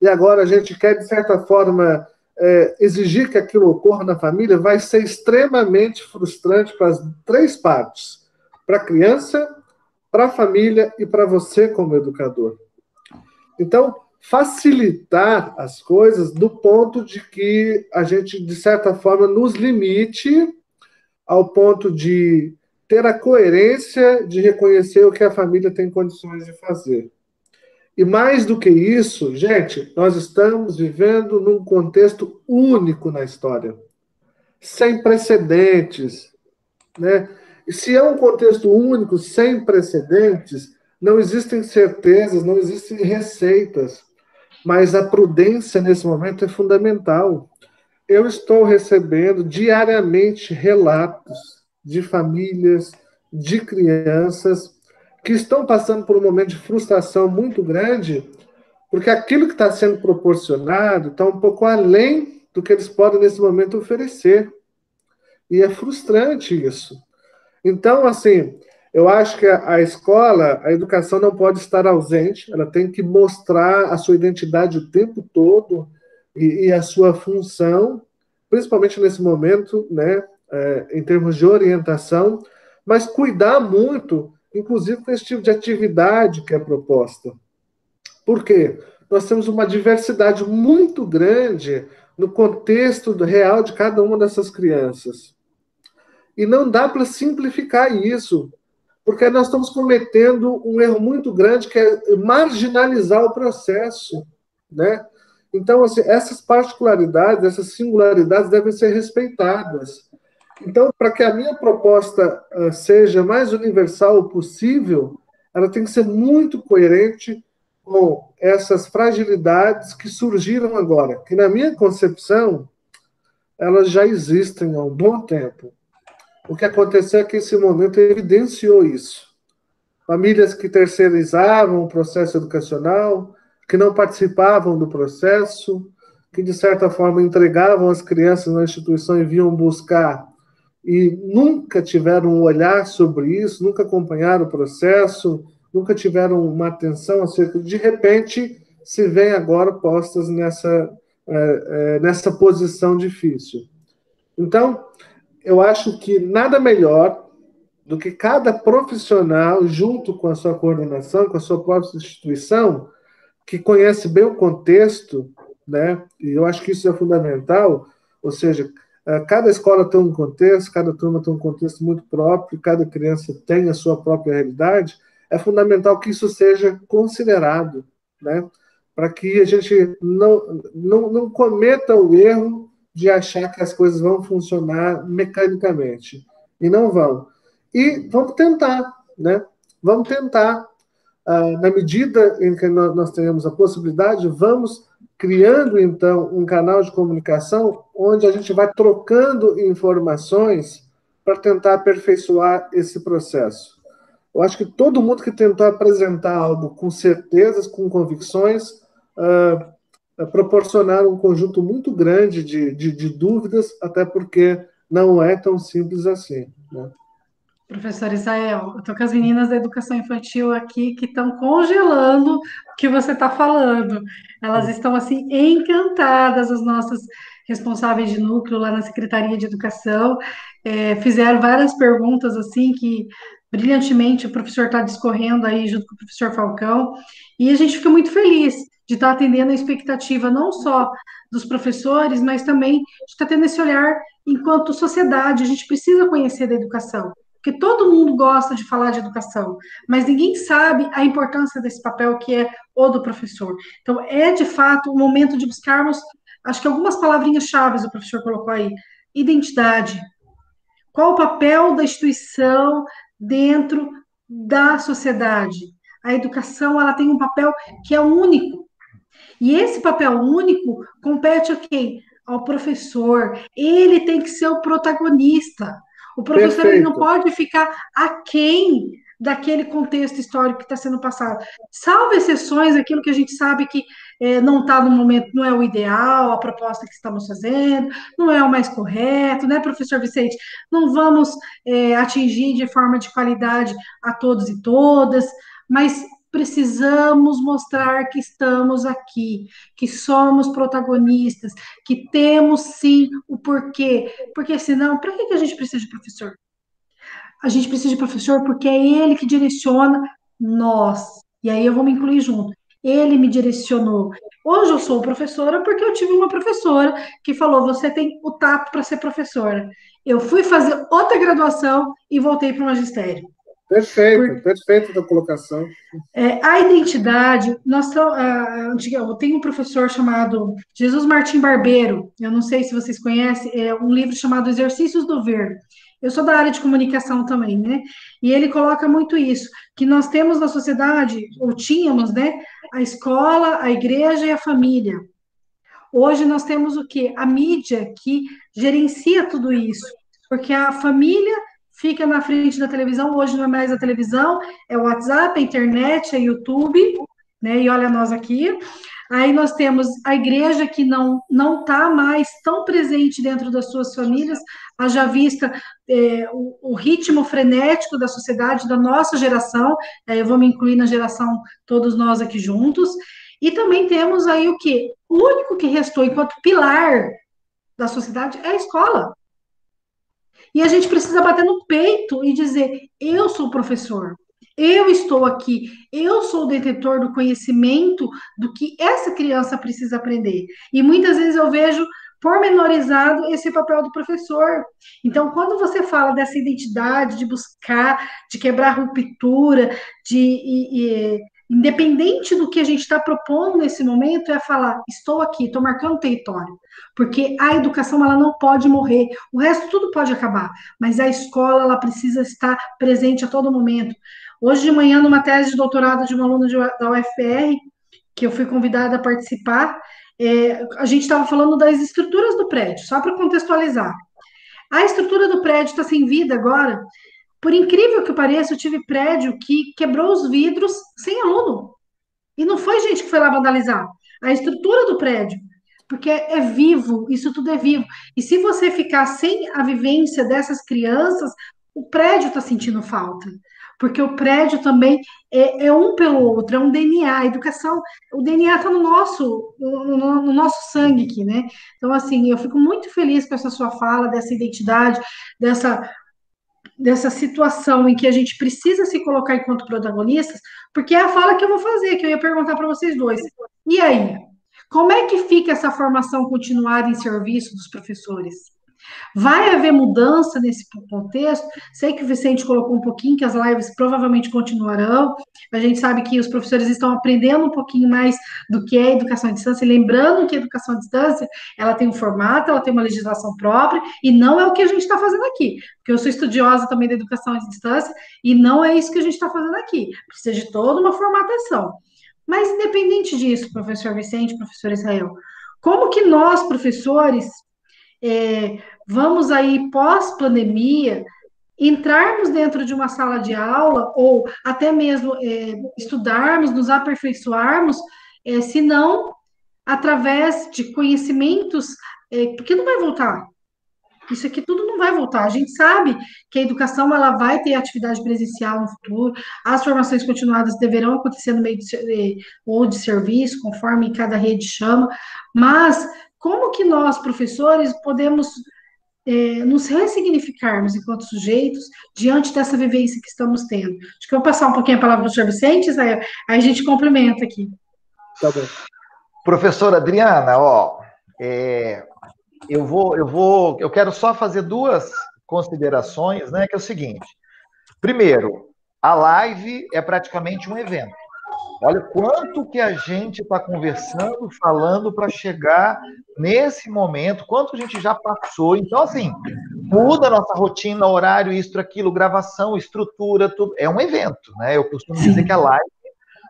e agora a gente quer, de certa forma, é, exigir que aquilo ocorra na família vai ser extremamente frustrante para as três partes: para a criança, para a família e para você como educador. Então, facilitar as coisas do ponto de que a gente, de certa forma, nos limite ao ponto de ter a coerência de reconhecer o que a família tem condições de fazer. E mais do que isso, gente, nós estamos vivendo num contexto único na história, sem precedentes, né? E se é um contexto único, sem precedentes, não existem certezas, não existem receitas, mas a prudência nesse momento é fundamental. Eu estou recebendo diariamente relatos de famílias, de crianças que estão passando por um momento de frustração muito grande, porque aquilo que está sendo proporcionado está um pouco além do que eles podem nesse momento oferecer. E é frustrante isso. Então, assim, eu acho que a, escola, a educação não pode estar ausente, ela tem que mostrar a sua identidade o tempo todo e, e a sua função, principalmente nesse momento, né, é, em termos de orientação, mas cuidar muito, inclusive com esse tipo de atividade que é proposta. Por quê? Nós temos uma diversidade muito grande no contexto real de cada uma dessas crianças. E não dá para simplificar isso, porque nós estamos cometendo um erro muito grande que é marginalizar o processo, né? Então, assim, essas particularidades, essas singularidades devem ser respeitadas. Então, para que a minha proposta uh, seja mais universal possível, ela tem que ser muito coerente com essas fragilidades que surgiram agora, que na minha concepção elas já existem há um bom tempo. O que aconteceu é que esse momento evidenciou isso. Famílias que terceirizavam o processo educacional, que não participavam do processo, que de certa forma entregavam as crianças na instituição e vinham buscar e nunca tiveram um olhar sobre isso, nunca acompanharam o processo, nunca tiveram uma atenção acerca. De repente, se vem agora postas nessa, é, é, nessa posição difícil. Então, eu acho que nada melhor do que cada profissional, junto com a sua coordenação, com a sua própria instituição, que conhece bem o contexto, né? E eu acho que isso é fundamental, ou seja, cada escola tem um contexto, cada turma tem um contexto muito próprio, cada criança tem a sua própria realidade. É fundamental que isso seja considerado, né? Para que a gente não, não, não cometa o erro de achar que as coisas vão funcionar mecanicamente. E não vão. E vamos tentar, né? Vamos tentar. Ah, na medida em que nós tenhamos a possibilidade, vamos criando, então, um canal de comunicação onde a gente vai trocando informações para tentar aperfeiçoar esse processo. Eu acho que todo mundo que tentou apresentar algo com certezas, com convicções, uh, é, proporcionaram um conjunto muito grande de, de, de, dúvidas, até porque não é tão simples assim. Né? Professor Isael, eu estou com as meninas da educação infantil aqui que estão congelando o que você está falando. Elas estão assim encantadas, as nossas responsáveis de núcleo lá na Secretaria de Educação. É, fizeram várias perguntas assim que brilhantemente o professor está discorrendo aí junto com o professor Falcão, e a gente fica muito feliz de estar atendendo a expectativa não só dos professores, mas também de estar tendo esse olhar enquanto sociedade. A gente precisa conhecer da educação, porque todo mundo gosta de falar de educação, mas ninguém sabe a importância desse papel que é o do professor. Então, é de fato o momento de buscarmos, acho que algumas palavrinhas chaves o professor colocou aí: identidade. Qual o papel da instituição dentro da sociedade? A educação ela tem um papel que é único. E esse papel único compete a quem? Ao professor. Ele tem que ser o protagonista. O professor ele não pode ficar aquém daquele contexto histórico que está sendo passado. Salvo exceções, aquilo que a gente sabe que é, não está no momento, não é o ideal, a proposta que estamos fazendo, não é o mais correto, né, professor Vicente? Não vamos é, atingir de forma de qualidade a todos e todas, mas precisamos mostrar que estamos aqui, que somos protagonistas, que temos sim o porquê. Porque senão, para que a gente precisa de professor? A gente precisa de professor porque é ele que direciona nós. E aí eu vou me incluir junto. Ele me direcionou. Hoje eu sou professora porque eu tive uma professora que falou: você tem o tato para ser professora. Eu fui fazer outra graduação e voltei para o magistério. Perfeito, Por, perfeito da colocação. É, a identidade, nós eu tenho um professor chamado Jesus Martim Barbeiro, eu não sei se vocês conhecem, é um livro chamado Exercícios do Ver. eu sou da área de comunicação também, né? E ele coloca muito isso, que nós temos na sociedade, ou tínhamos, né? A escola, a igreja e a família. Hoje nós temos o quê? A mídia que gerencia tudo isso, porque a família fica na frente da televisão, hoje não é mais a televisão, é o WhatsApp, a internet, é YouTube, né? E olha nós aqui. Aí nós temos a igreja que não não está mais tão presente dentro das suas famílias, haja vista é, o, o, ritmo frenético da sociedade da nossa geração. É, eu vou me incluir na geração todos nós aqui juntos. E também temos aí o que o único que restou enquanto pilar da sociedade é a escola. E a gente precisa bater no peito e dizer: eu sou professor, eu estou aqui, eu sou o detetor do conhecimento do que essa criança precisa aprender. E muitas vezes eu vejo pormenorizado esse papel do professor. Então, quando você fala dessa identidade, de buscar, de quebrar ruptura, de. E, e, independente do que a gente está propondo nesse momento, é falar: estou aqui, estou marcando território. Porque a educação ela não pode morrer, o resto tudo pode acabar, mas a escola ela precisa estar presente a todo momento. Hoje de manhã, numa tese de doutorado de uma aluna de, da UFR, que eu fui convidada a participar, é, a gente estava falando das estruturas do prédio, só para contextualizar. A estrutura do prédio está sem vida agora. Por incrível que pareça, eu tive prédio que quebrou os vidros sem aluno. E não foi gente que foi lá vandalizar. A estrutura do prédio. Porque é vivo, isso tudo é vivo. E se você ficar sem a vivência dessas crianças, o prédio está sentindo falta porque o prédio também é, é, um pelo outro, é um DNA. A educação, o DNA está no nosso, no, no, nosso sangue aqui, né? Então, assim, eu fico muito feliz com essa sua fala, dessa identidade, dessa dessa situação em que a gente precisa se colocar enquanto protagonistas, porque é a fala que eu vou fazer, que eu ia perguntar para vocês dois. E aí? Como é que fica essa formação continuada em serviço dos professores? Vai haver mudança nesse contexto? Sei que o Vicente colocou um pouquinho, que as lives provavelmente continuarão. A gente sabe que os professores estão aprendendo um pouquinho mais do que é educação à distância, lembrando que a educação à distância ela tem um formato, ela tem uma legislação própria, e não é o que a gente está fazendo aqui. Porque eu sou estudiosa também da educação à distância, e não é isso que a gente está fazendo aqui. Precisa de toda uma formatação. Mas, independente disso, professor Vicente, professor Israel, como que nós, professores, é, vamos aí, pós-pandemia, entrarmos dentro de uma sala de aula, ou até mesmo é, estudarmos, nos aperfeiçoarmos, é, se não através de conhecimentos, é, porque não vai voltar. Isso aqui tudo não vai voltar. A gente sabe que a educação ela vai ter atividade presencial no futuro, as formações continuadas deverão acontecer no meio de, é, ou de serviço, conforme cada rede chama, mas como que nós, professores, podemos é, nos ressignificarmos enquanto sujeitos diante dessa vivência que estamos tendo? Acho que eu vou passar um pouquinho a palavra para o senhor Vicente, aí, aí a gente complementa aqui. Tá bom. Professora Adriana, ó, é, eu vou, eu vou, eu quero só fazer duas considerações, né? Que é o seguinte: primeiro, a live é praticamente um evento. Olha quanto que a gente está conversando, falando para chegar nesse momento, quanto a gente já passou. Então, assim, muda a nossa rotina, horário, isso, aquilo, gravação, estrutura, tudo. É um evento, né? Eu costumo dizer que a live,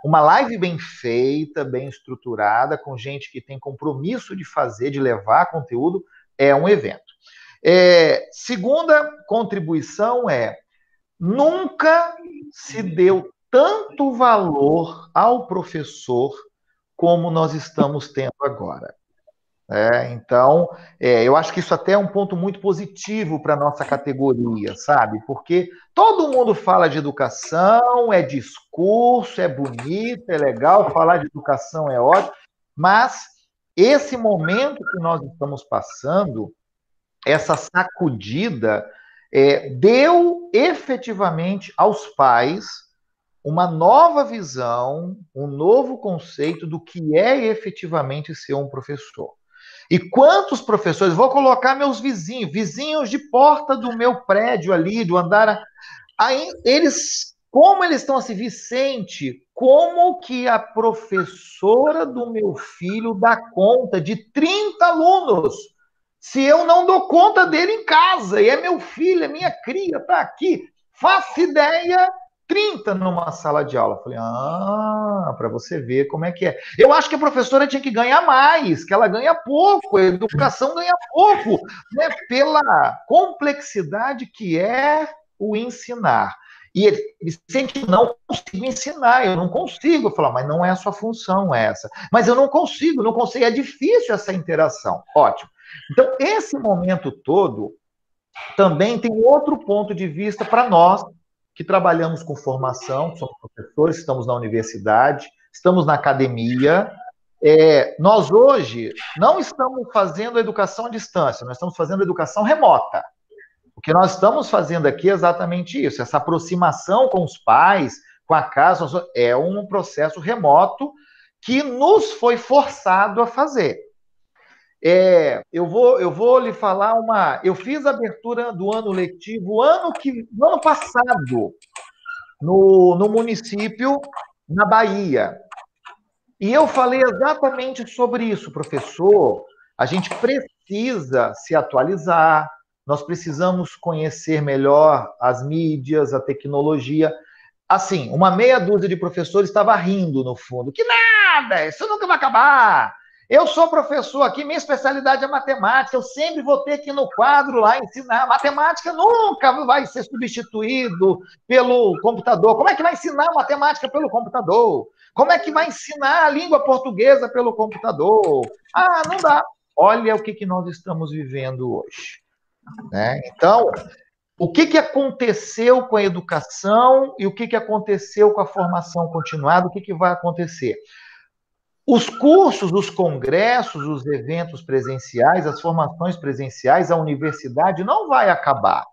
uma live bem feita, bem estruturada, com gente que tem compromisso de fazer, de levar conteúdo, é um evento. É, segunda contribuição é nunca se deu tanto valor ao professor como nós estamos tendo agora. É, então, é, eu acho que isso até é um ponto muito positivo para a nossa categoria, sabe? Porque todo mundo fala de educação, é discurso, é bonito, é legal, falar de educação é ótimo, mas esse momento que nós estamos passando, essa sacudida, é, deu efetivamente aos pais uma nova visão, um novo conceito do que é efetivamente ser um professor. E quantos professores, vou colocar meus vizinhos, vizinhos de porta do meu prédio ali, do andar, aí eles, como eles estão assim, Vicente, como que a professora do meu filho dá conta de 30 alunos? se eu não dou conta dele em casa? E é meu filho, é minha cria, tá aqui. Faça ideia 30 numa sala de aula. Falei, ah, para você ver como é que é. Eu acho que a professora tinha que ganhar mais, que ela ganha pouco, a educação ganha pouco, né, pela complexidade que é o ensinar. E ele, ele sente não consigo ensinar, eu não consigo. Eu falo, mas não é a sua função essa. Mas eu não consigo, não consigo, é difícil essa interação. Ótimo. Então, esse momento todo também tem outro ponto de vista para nós que trabalhamos com formação, somos professores, estamos na universidade, estamos na academia. É, nós hoje não estamos fazendo educação à distância, nós estamos fazendo educação remota. O que nós estamos fazendo aqui é exatamente isso, essa aproximação com os pais, com a casa, é um processo remoto que nos foi forçado a fazer. É, eu, vou, eu vou lhe falar uma. Eu fiz a abertura do ano letivo ano, que, no ano passado, no, no município, na Bahia. E eu falei exatamente sobre isso, professor. A gente precisa se atualizar, nós precisamos conhecer melhor as mídias, a tecnologia. Assim, uma meia dúzia de professores estava rindo no fundo. Que nada, isso nunca vai acabar. Eu sou professor aqui, minha especialidade é matemática, eu sempre vou ter que ir no quadro lá ensinar. Matemática nunca vai ser substituído pelo computador. Como é que vai ensinar matemática pelo computador? Como é que vai ensinar a língua portuguesa pelo computador? Ah, não dá. Olha o que, que nós estamos vivendo hoje. Né? Então, o que, que aconteceu com a educação e o que, que aconteceu com a formação continuada? O que, que vai acontecer? Os cursos, os congressos, os eventos presenciais, as formações presenciais, a universidade não vai acabar.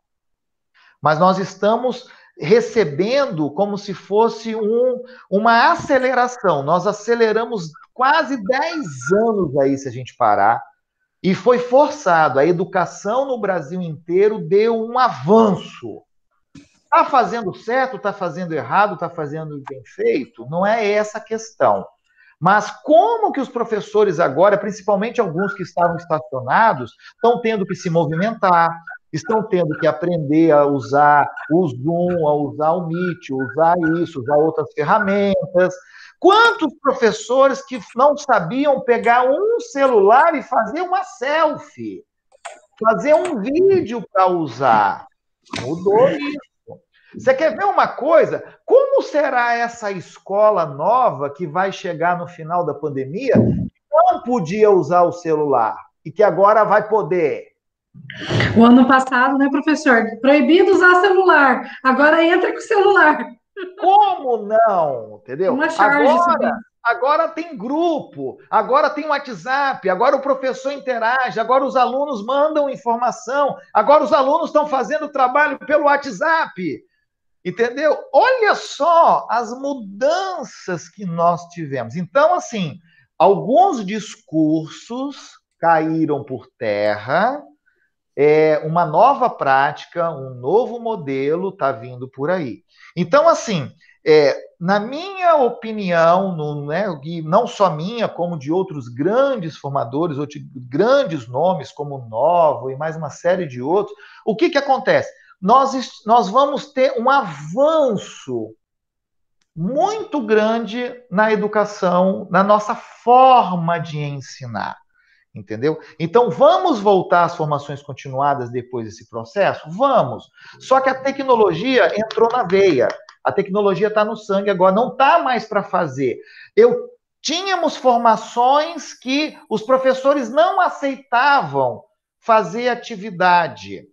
Mas nós estamos recebendo como se fosse um, uma aceleração. Nós aceleramos quase 10 anos aí, se a gente parar, e foi forçado. A educação no Brasil inteiro deu um avanço. Está fazendo certo, está fazendo errado, está fazendo bem feito? Não é essa a questão. Mas como que os professores agora, principalmente alguns que estavam estacionados, estão tendo que se movimentar, estão tendo que aprender a usar o Zoom, a usar o Meet, usar isso, usar outras ferramentas. Quantos professores que não sabiam pegar um celular e fazer uma selfie, fazer um vídeo para usar? Mudou isso. Você quer ver uma coisa? Como será essa escola nova que vai chegar no final da pandemia que não podia usar o celular e que agora vai poder? O ano passado, né, professor? Proibido usar celular. Agora entra com o celular. Como não? Entendeu? Uma charge, agora, agora tem grupo, agora tem WhatsApp, agora o professor interage, agora os alunos mandam informação, agora os alunos estão fazendo trabalho pelo WhatsApp. Entendeu? Olha só as mudanças que nós tivemos. Então, assim, alguns discursos caíram por terra, é, uma nova prática, um novo modelo está vindo por aí. Então, assim, é, na minha opinião, no, né, não só minha, como de outros grandes formadores, outros grandes nomes, como Novo e mais uma série de outros, o que, que acontece? Nós, nós vamos ter um avanço muito grande na educação, na nossa forma de ensinar. Entendeu? Então, vamos voltar às formações continuadas depois desse processo? Vamos. Só que a tecnologia entrou na veia. A tecnologia está no sangue agora, não está mais para fazer. Eu tínhamos formações que os professores não aceitavam fazer atividade.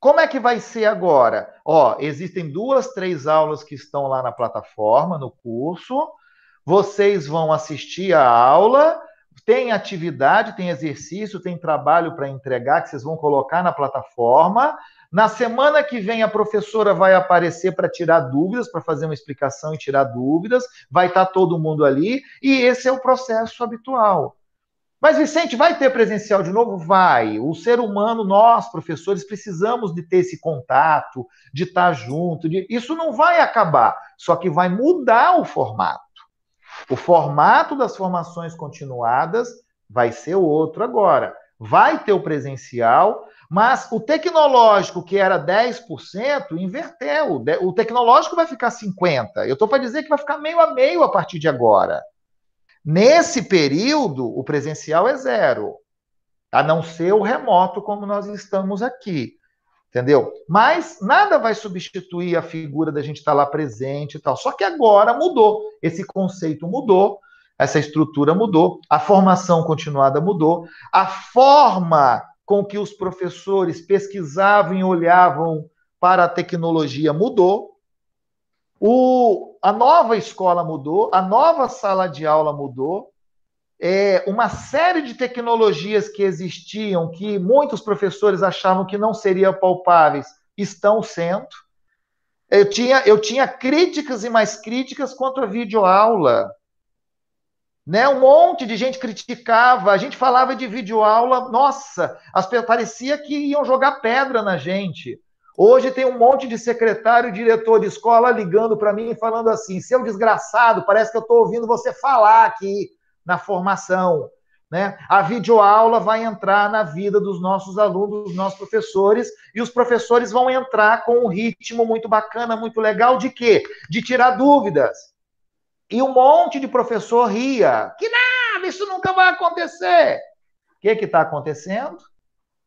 Como é que vai ser agora? Ó, existem duas, três aulas que estão lá na plataforma, no curso. Vocês vão assistir a aula, tem atividade, tem exercício, tem trabalho para entregar que vocês vão colocar na plataforma. Na semana que vem, a professora vai aparecer para tirar dúvidas, para fazer uma explicação e tirar dúvidas. Vai estar tá todo mundo ali, e esse é o processo habitual. Mas, Vicente, vai ter presencial de novo? Vai. O ser humano, nós, professores, precisamos de ter esse contato, de estar junto. De... Isso não vai acabar, só que vai mudar o formato. O formato das formações continuadas vai ser outro agora. Vai ter o presencial, mas o tecnológico, que era 10%, inverteu. O tecnológico vai ficar 50%. Eu estou para dizer que vai ficar meio a meio a partir de agora. Nesse período, o presencial é zero, a não ser o remoto, como nós estamos aqui. Entendeu? Mas nada vai substituir a figura da gente estar lá presente e tal. Só que agora mudou. Esse conceito mudou, essa estrutura mudou, a formação continuada mudou, a forma com que os professores pesquisavam e olhavam para a tecnologia mudou, o, a nova escola mudou, a nova sala de aula mudou, é, uma série de tecnologias que existiam, que muitos professores achavam que não seriam palpáveis, estão sendo. Eu tinha, eu tinha críticas e mais críticas quanto à videoaula. Né? Um monte de gente criticava, a gente falava de videoaula, nossa, as, parecia que iam jogar pedra na gente. Hoje tem um monte de secretário, diretor de escola ligando para mim e falando assim: seu desgraçado, parece que eu estou ouvindo você falar aqui na formação. Né? A videoaula vai entrar na vida dos nossos alunos, dos nossos professores, e os professores vão entrar com um ritmo muito bacana, muito legal, de quê? De tirar dúvidas e um monte de professor ria. Que nada, isso nunca vai acontecer. O que está acontecendo?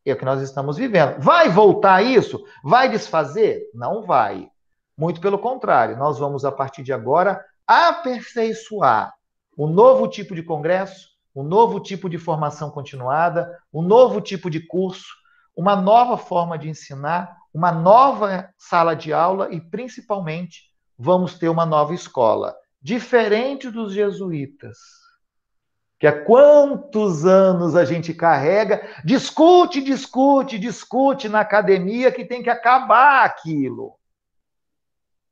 É o que nós estamos vivendo. Vai voltar isso? Vai desfazer? Não vai. Muito pelo contrário, nós vamos, a partir de agora, aperfeiçoar um novo tipo de congresso, um novo tipo de formação continuada, um novo tipo de curso, uma nova forma de ensinar, uma nova sala de aula e, principalmente, vamos ter uma nova escola diferente dos jesuítas, que há quantos anos a gente carrega, discute, discute, discute na academia que tem que acabar aquilo.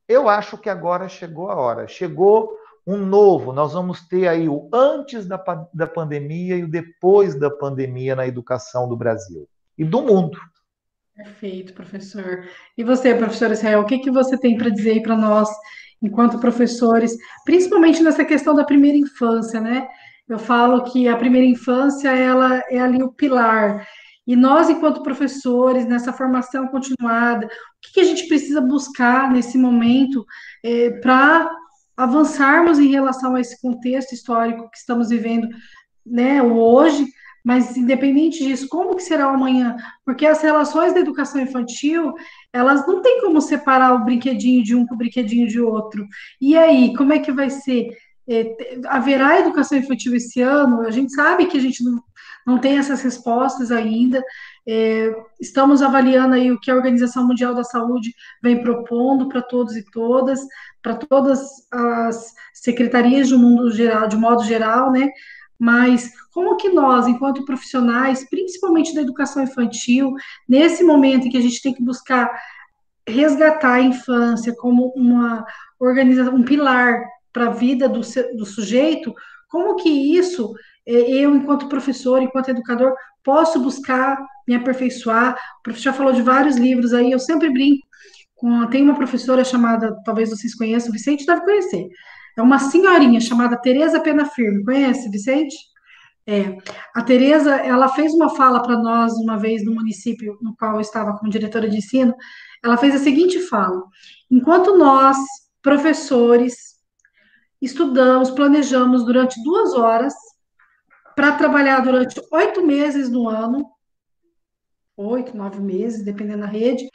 Eu acho que agora chegou a hora, chegou um novo, nós vamos ter aí o antes da, da pandemia e o depois da pandemia na educação do Brasil e do mundo. Perfeito, professor. E você, professor Israel, o que, que você tem para dizer para nós enquanto professores, principalmente nessa questão da primeira infância, né? Eu falo que a primeira infância ela é ali o pilar. E nós, enquanto professores, nessa formação continuada, o que, a gente precisa buscar nesse momento é, para avançarmos em relação a esse contexto histórico que estamos vivendo, né, hoje, mas independente disso, como que será o amanhã? Porque as relações da educação infantil, elas não têm como separar o brinquedinho de um com o brinquedinho de outro. E aí, como é que vai ser? É, haverá educação infantil esse ano? A gente sabe que a gente não, não tem essas respostas ainda. É, estamos avaliando aí o que a Organização Mundial da Saúde vem propondo para todos e todas, para todas as secretarias de mundo geral, de modo geral, né? Mas como que nós, enquanto profissionais, principalmente da educação infantil, nesse momento em que a gente tem que buscar resgatar a infância como uma organização, um pilar para a vida do, do sujeito, como que isso, é, eu, enquanto professor, enquanto educador, posso buscar me aperfeiçoar? O professor falou de vários livros aí, eu sempre brinco. Com, tem uma professora chamada, talvez vocês conheçam, Vicente deve conhecer, é uma senhorinha chamada Tereza Pena Firme. Conhece, Vicente? É. A Tereza, ela fez uma fala para nós uma vez no município no qual eu estava como diretora de ensino. Ela fez a seguinte fala: enquanto nós, professores, estudamos, planejamos durante duas horas para trabalhar durante oito meses no ano, oito, nove meses, dependendo da rede,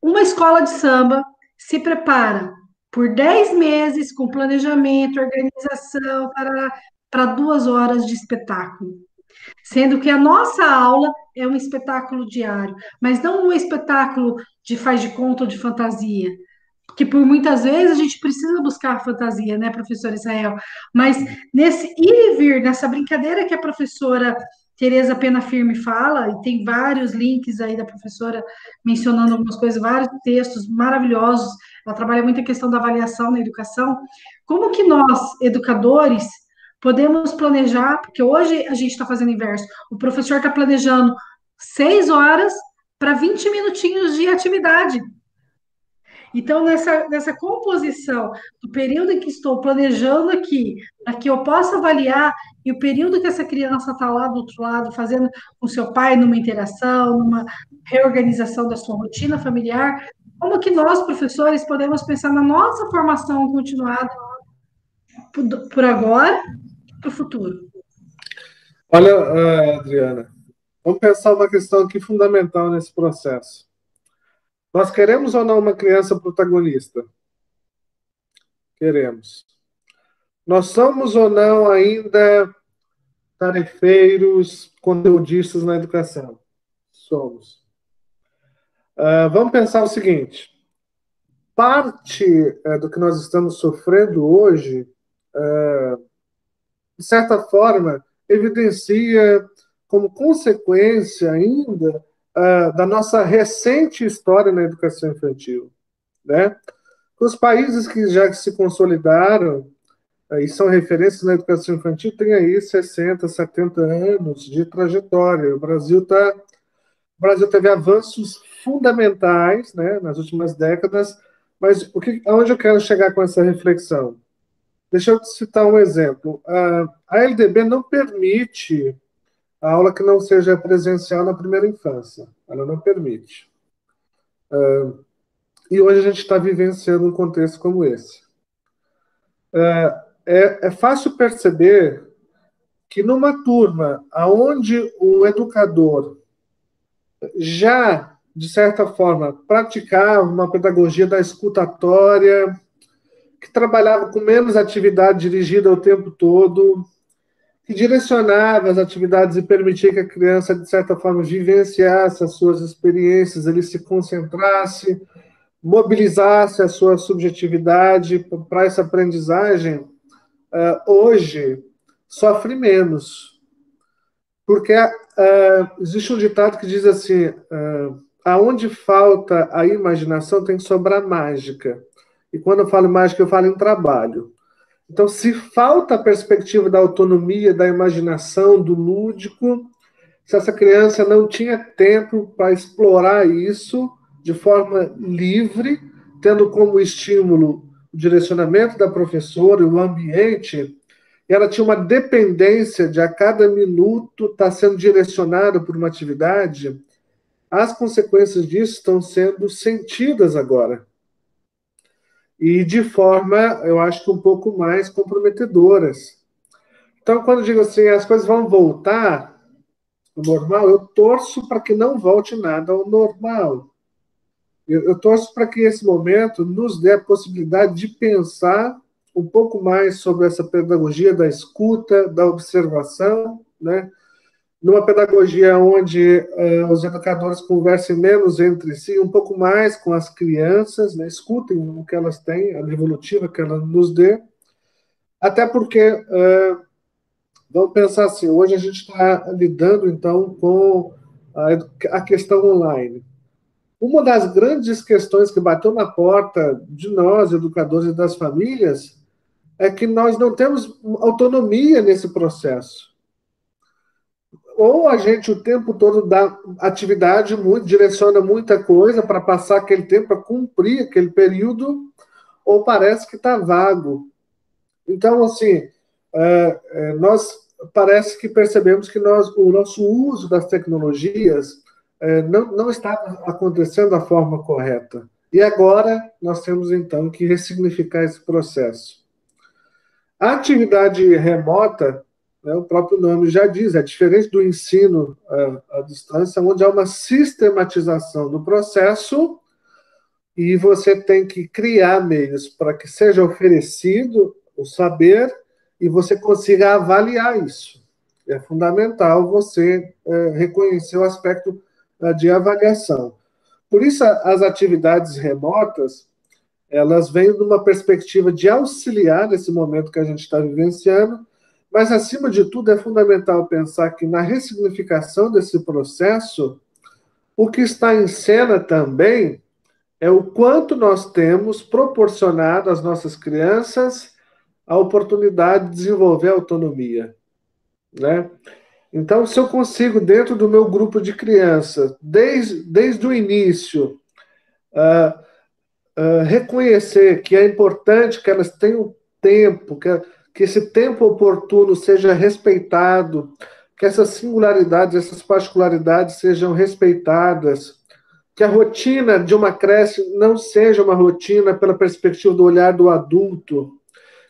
uma escola de samba se prepara por 10 meses com planejamento, organização, para duas horas de espetáculo. Sendo que a nossa aula é um espetáculo diário, mas não um espetáculo de faz de conta ou de fantasia. Que por muitas vezes a gente precisa buscar a fantasia, né, professor Israel? Mas nesse ir e vir, nessa brincadeira que a professora Tereza Pena Firme fala, e tem vários links aí da professora mencionando algumas coisas, vários textos maravilhosos. Ela trabalha muito a questão da avaliação na educação. Como que nós, educadores, podemos planejar, porque hoje a gente está fazendo inverso, o professor está planejando seis horas para 20 minutinhos de atividade. Então, nessa, nessa composição do período em que estou planejando aqui, para que eu possa avaliar, e o período que essa criança está lá do outro lado, fazendo com seu pai numa interação, numa reorganização da sua rotina familiar, como que nós, professores, podemos pensar na nossa formação continuada por, por agora e para o futuro? Olha, eh, Adriana, vamos pensar uma questão aqui fundamental nesse processo. Nós queremos ou não uma criança protagonista? Queremos. Nós somos ou não ainda tarefeiros, conteudistas na educação? Somos. Uh, vamos pensar o seguinte: parte uh, do que nós estamos sofrendo hoje, uh, de certa forma, evidencia como consequência ainda uh, da nossa recente história na educação infantil. Né? Os países que já se consolidaram uh, e são referências na educação infantil têm aí 60, 70 anos de trajetória. O Brasil tá, o Brasil teve avanços fundamentais né, nas últimas décadas, mas o que, aonde eu quero chegar com essa reflexão? Deixa eu citar um exemplo. A LDB não permite a aula que não seja presencial na primeira infância. Ela não permite. Uh, e hoje a gente está vivenciando um contexto como esse. Uh, é, é, fácil perceber que numa turma onde o educador já, de certa forma, praticava uma pedagogia da escutatória, que trabalhava com menos atividade dirigida o tempo todo, que direcionava as atividades e permitia que a criança, de certa forma, vivenciasse as suas experiências, ele se concentrasse, mobilizasse a sua subjetividade para essa aprendizagem, uh, hoje sofre menos. Porque uh, existe um ditado que diz assim: uh, aonde falta a imaginação tem que sobrar mágica. E quando eu falo mágica, eu falo em trabalho. Então, se falta a perspectiva da autonomia, da imaginação, do lúdico, se essa criança não tinha tempo para explorar isso de forma livre, tendo como estímulo o direcionamento da professora e o ambiente, e ela tinha uma dependência de a cada minuto estar tá sendo direcionada por uma atividade, as consequências disso estão sendo sentidas agora e de forma, eu acho que um pouco mais comprometedoras. Então, quando eu digo assim, as coisas vão voltar ao normal, eu torço para que não volte nada ao normal. Eu, eu torço para que esse momento nos dê a possibilidade de pensar um pouco mais sobre essa pedagogia da escuta, da observação, né? Numa pedagogia onde uh, os educadores conversem menos entre si, um pouco mais com as crianças, né, escutem o que elas têm, a evolutiva que ela nos dê, até porque, uh, vamos pensar assim, hoje a gente está lidando, então, com a, a questão online. Uma das grandes questões que bateu na porta de nós, educadores e das famílias, é que nós não temos autonomia nesse processo ou a gente o tempo todo dá atividade, muito, direciona muita coisa para passar aquele tempo, para cumprir aquele período, ou parece que está vago. Então, assim, é, é, nós parece que percebemos que nós, o nosso uso das tecnologias é, não, não está acontecendo da forma correta. E agora nós temos, então, que ressignificar esse processo. A atividade remota né, o próprio nome já diz, é diferente do ensino à, à distância, onde há uma sistematização do processo e você tem que criar meios para que seja oferecido o saber e você consiga avaliar isso. É fundamental você é, reconhecer o aspecto é, de avaliação. Por isso, as atividades remotas, elas vêm numa perspectiva de auxiliar nesse momento que a gente está vivenciando, mas, acima de tudo, é fundamental pensar que na ressignificação desse processo, o que está em cena também é o quanto nós temos proporcionado às nossas crianças a oportunidade de desenvolver autonomia. Né? Então, se eu consigo, dentro do meu grupo de crianças, desde, desde o início, uh, uh, reconhecer que é importante que elas tenham tempo, que, que esse tempo oportuno seja respeitado, que essas singularidades, essas particularidades sejam respeitadas, que a rotina de uma creche não seja uma rotina pela perspectiva do olhar do adulto,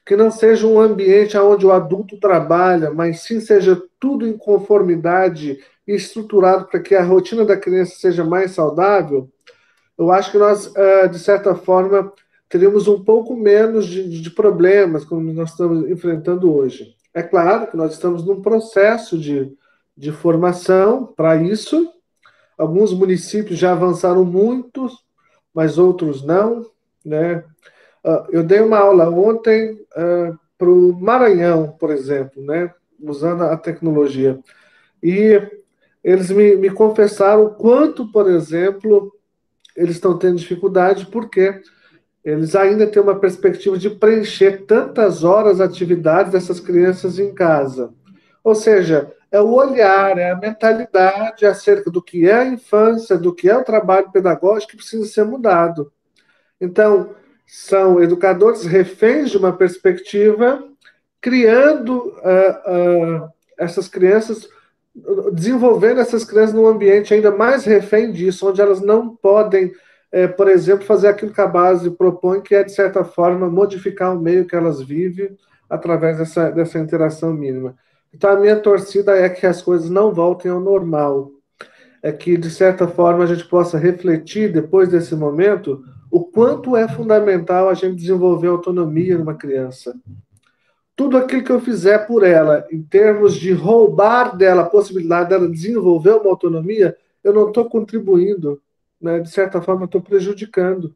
que não seja um ambiente onde o adulto trabalha, mas sim seja tudo em conformidade e estruturado para que a rotina da criança seja mais saudável, eu acho que nós, ah, de certa forma, teríamos um pouco menos de, de problemas como nós estamos enfrentando hoje. É claro que nós estamos num processo de, de formação para isso. Alguns municípios já avançaram muito, mas outros não. Né? Uh, eu dei uma aula ontem uh, para o Maranhão, por exemplo, né? usando a tecnologia. E eles me, me confessaram quanto, por exemplo, eles estão tendo dificuldade, porque eles ainda têm uma perspectiva de preencher tantas horas atividades dessas crianças em casa. Ou seja, é o olhar, é a mentalidade acerca do que é a infância, do que é o trabalho pedagógico que precisa ser mudado. Então, são educadores reféns de uma perspectiva, criando uh, uh, essas crianças, desenvolvendo essas crianças num ambiente ainda mais refém disso, onde elas não podem, uh, por exemplo, fazer aquilo que a base propõe, que é, de certa forma, modificar o meio que elas vivem através dessa, dessa interação mínima. Então, a minha torcida é que as coisas não voltem ao normal. É que, de certa forma, a gente possa refletir, depois desse momento, o quanto é fundamental a gente desenvolver autonomia numa criança. Tudo aquilo que eu fizer por ela, em termos de roubar dela a possibilidade dela desenvolver uma autonomia, eu não estou contribuindo, né? de certa forma, estou prejudicando.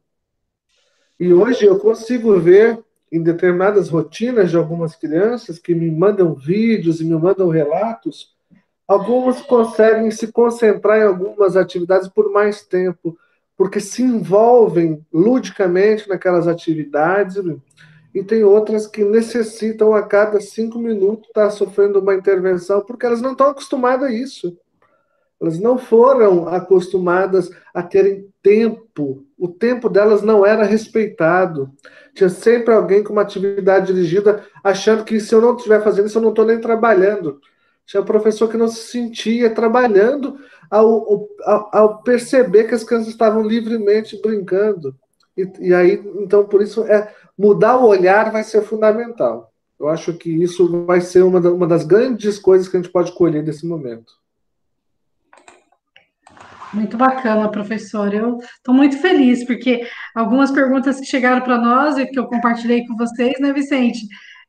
E hoje eu consigo ver em determinadas rotinas de algumas crianças que me mandam vídeos e me mandam relatos, algumas conseguem se concentrar em algumas atividades por mais tempo, porque se envolvem ludicamente naquelas atividades, e tem outras que necessitam a cada cinco minutos estar sofrendo uma intervenção, porque elas não estão acostumadas a isso. Elas não foram acostumadas a terem tempo. O tempo delas não era respeitado. Tinha sempre alguém com uma atividade dirigida achando que se eu não estiver fazendo isso, eu não estou nem trabalhando. Tinha professor que não se sentia trabalhando ao, ao, ao perceber que as crianças estavam livremente brincando. E, e, aí, então, por isso, é mudar o olhar vai ser fundamental. Eu acho que isso vai ser uma, uma das grandes coisas que a gente pode colher nesse momento. Muito bacana, professor. Eu estou muito feliz, porque algumas perguntas que chegaram para nós e que eu compartilhei com vocês, né, Vicente?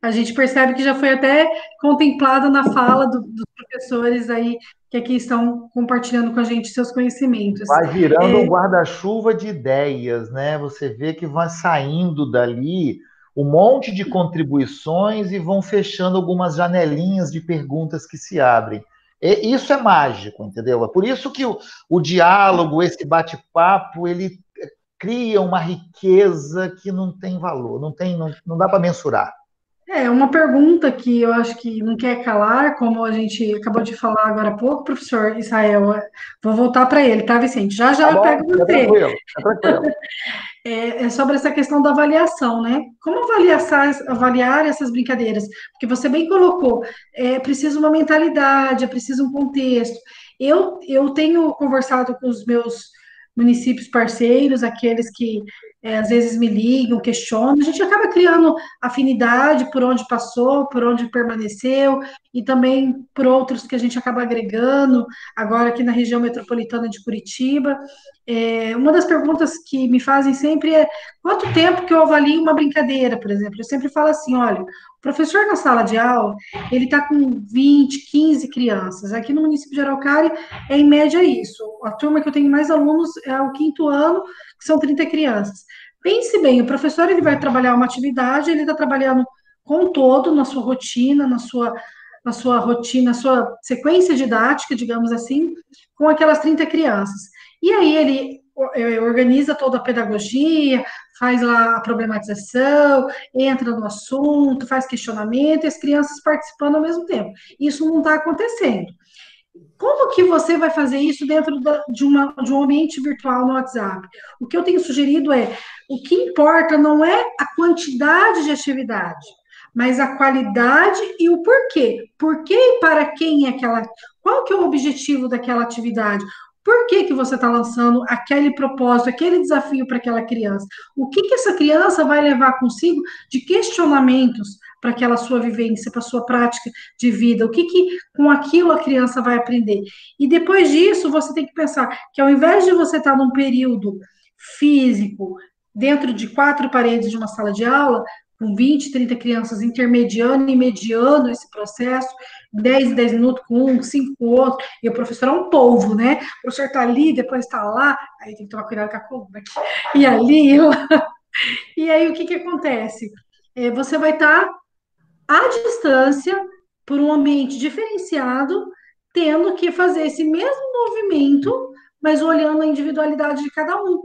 A gente percebe que já foi até contemplada na fala do, dos professores aí que aqui estão compartilhando com a gente seus conhecimentos. Vai virando é... um guarda-chuva de ideias, né? Você vê que vai saindo dali um monte de contribuições e vão fechando algumas janelinhas de perguntas que se abrem. E isso é mágico, entendeu? É por isso que o, o diálogo, esse bate-papo, ele cria uma riqueza que não tem valor, não tem, não, não dá para mensurar. É, uma pergunta que eu acho que não quer calar, como a gente acabou de falar agora há pouco, professor Israel, vou voltar para ele, tá, Vicente? Já já tá eu pego você. É tranquilo, é tranquilo. É, é, sobre essa questão da avaliação, né? Como avaliar, avaliar essas brincadeiras? Porque você bem colocou, é preciso uma mentalidade, é preciso um contexto. Eu, eu tenho conversado com os meus municípios parceiros, aqueles que é, às vezes me ligam, questionam, a gente acaba criando afinidade por onde passou, por onde permaneceu, e também por outros que a gente acaba agregando, agora aqui na região metropolitana de Curitiba. É, uma das perguntas que me fazem sempre é quanto tempo que eu avalio uma brincadeira, por exemplo? Eu sempre falo assim, olha, o professor na sala de aula, ele está com 20, 15 crianças. Aqui no município de Araucária é em média isso. A turma que eu tenho mais alunos é o quinto ano, que são 30 crianças. Pense bem, o professor ele vai trabalhar uma atividade, ele está trabalhando com todo na sua rotina, na sua, na sua rotina, na sua sequência didática, digamos assim, com aquelas 30 crianças. E aí ele é, organiza toda a pedagogia, faz lá a problematização, entra no assunto, faz questionamento, e as crianças participando ao mesmo tempo. Isso não está acontecendo. Como que você vai fazer isso dentro da, de, uma, de um ambiente virtual no WhatsApp? O que eu tenho sugerido é, o que importa não é a quantidade de atividade, mas a qualidade e o porquê. Por que e para quem é aquela. Qual que é o objetivo daquela atividade? Por que, que você está lançando aquele propósito, aquele desafio para aquela criança? O que, que essa criança vai levar consigo de questionamentos para aquela sua vivência, para a sua prática de vida? O que, que com aquilo a criança vai aprender? E depois disso, você tem que pensar que ao invés de você estar num período físico, dentro de quatro paredes de uma sala de aula, com 20, 30 crianças intermediando e mediando esse processo, 10 10 minutos com um, 5 com o outro, e o professor é um polvo, né? O professor está ali, depois está lá, aí tem que tomar cuidado com a coluna aqui, e ali, e lá. E aí o que, que acontece? É, você vai estar tá à distância, por um ambiente diferenciado, tendo que fazer esse mesmo movimento, mas olhando a individualidade de cada um.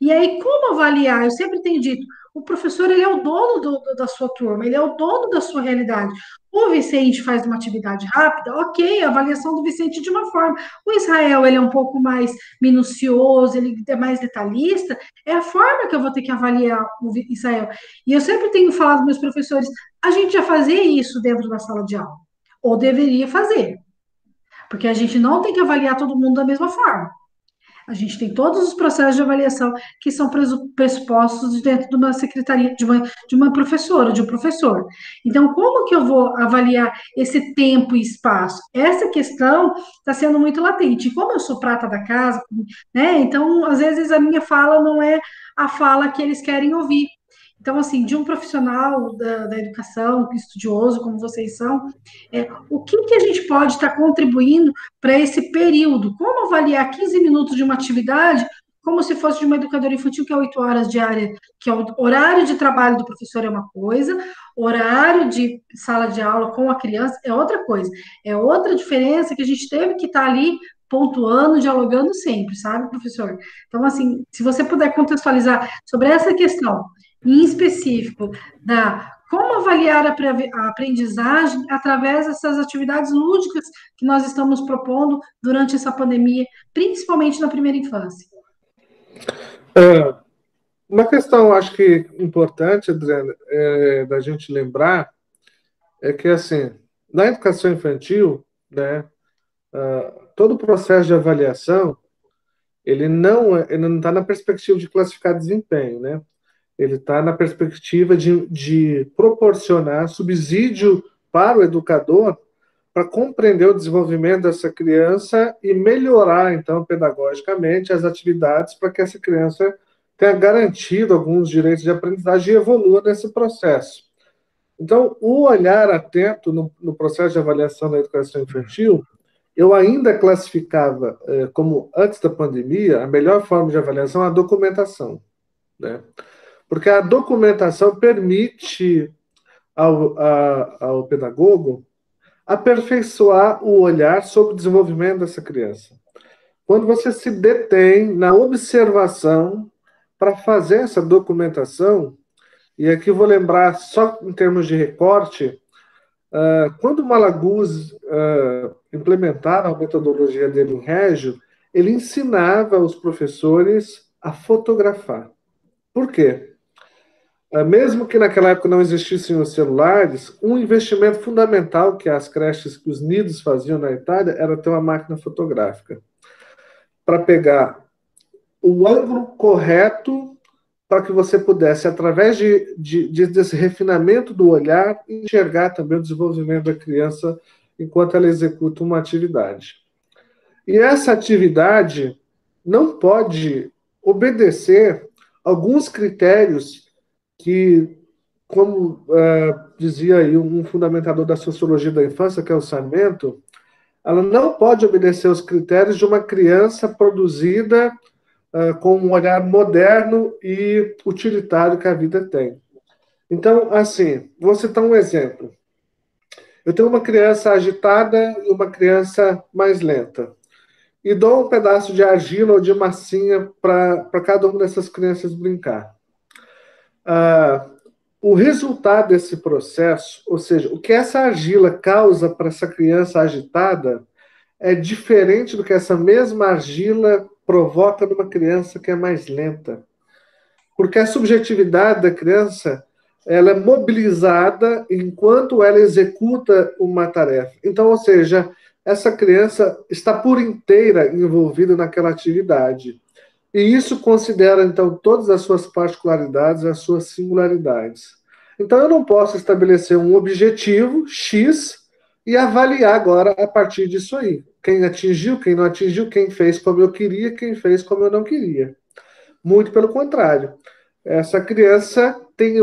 E aí, como avaliar? Eu sempre tenho dito, o professor ele é o dono do, do, da sua turma, ele é o dono da sua realidade. O Vicente faz uma atividade rápida, ok, a avaliação do Vicente de uma forma. O Israel ele é um pouco mais minucioso, ele é mais detalhista, é a forma que eu vou ter que avaliar o Israel. E eu sempre tenho falado para meus professores, a gente já fazia isso dentro da sala de aula, ou deveria fazer, porque a gente não tem que avaliar todo mundo da mesma forma. A gente tem todos os processos de avaliação que são pressupostos dentro de uma secretaria, de uma, de uma professora, de um professor. Então, como que eu vou avaliar esse tempo e espaço? Essa questão está sendo muito latente. Como eu sou prata da casa, né? Então, às vezes a minha fala não é a fala que eles querem ouvir. Então, assim, de um profissional da, da educação, estudioso como vocês são, é, o que, que a gente pode estar contribuindo para esse período? Como avaliar 15 minutos de uma atividade como se fosse de uma educadora infantil, que é 8 horas diária, que é o horário de trabalho do professor é uma coisa, horário de sala de aula com a criança é outra coisa. É outra diferença que a gente teve que estar ali pontuando, dialogando sempre, sabe, professor? Então, assim, se você puder contextualizar sobre essa questão em específico da como avaliar a aprendizagem através dessas atividades lúdicas que nós estamos propondo durante essa pandemia, principalmente na primeira infância. É, uma questão, acho que importante, Adriana, é, da gente lembrar, é que, assim, na educação infantil, né, uh, todo o processo de avaliação, ele não é, está na perspectiva de classificar desempenho, né? Ele está na perspectiva de, de proporcionar subsídio para o educador para compreender o desenvolvimento dessa criança e melhorar, então, pedagogicamente as atividades para que essa criança tenha garantido alguns direitos de aprendizagem e evolua nesse processo. Então, o olhar atento no, no processo de avaliação da educação infantil, eu ainda classificava eh, como, antes da pandemia, a melhor forma de avaliação é a documentação. Né? Porque a documentação permite ao, a, ao pedagogo aperfeiçoar o olhar sobre o desenvolvimento dessa criança. Quando você se detém na observação para fazer essa documentação, e aqui vou lembrar, só em termos de recorte, uh, quando o Malaguz uh, implementava a metodologia dele em Régio, ele ensinava os professores a fotografar. Por quê? Ah, mesmo que naquela época não existissem os celulares, um investimento fundamental que as creches, que os nidos faziam na Itália, era ter uma máquina fotográfica para pegar o ângulo correto para que você pudesse, através de, de, de, desse refinamento do olhar, enxergar também o desenvolvimento da criança enquanto ela executa uma atividade. E essa atividade não pode obedecer alguns critérios que, como uh, dizia aí um fundamentador da sociologia da infância, que é o Sarmento, ela não pode obedecer aos critérios de uma criança produzida uh, com um olhar moderno e utilitário que a vida tem. Então, assim, vou citar um exemplo. Eu tenho uma criança agitada e uma criança mais lenta. E dou um pedaço de argila ou de massinha para cada uma dessas crianças brincar ah, o resultado desse processo, ou seja, o que essa argila causa para essa criança agitada, é diferente do que essa mesma argila provoca numa criança que é mais lenta. Porque a subjetividade da criança ela é mobilizada enquanto ela executa uma tarefa. Então, ou seja, essa criança está por inteira envolvida naquela atividade. E isso considera, então, todas as suas particularidades, as suas singularidades. Então, eu não posso estabelecer um objetivo X e avaliar agora a partir disso aí. Quem atingiu, quem não atingiu, quem fez como eu queria, quem fez como eu não queria. Muito pelo contrário. Essa criança tem,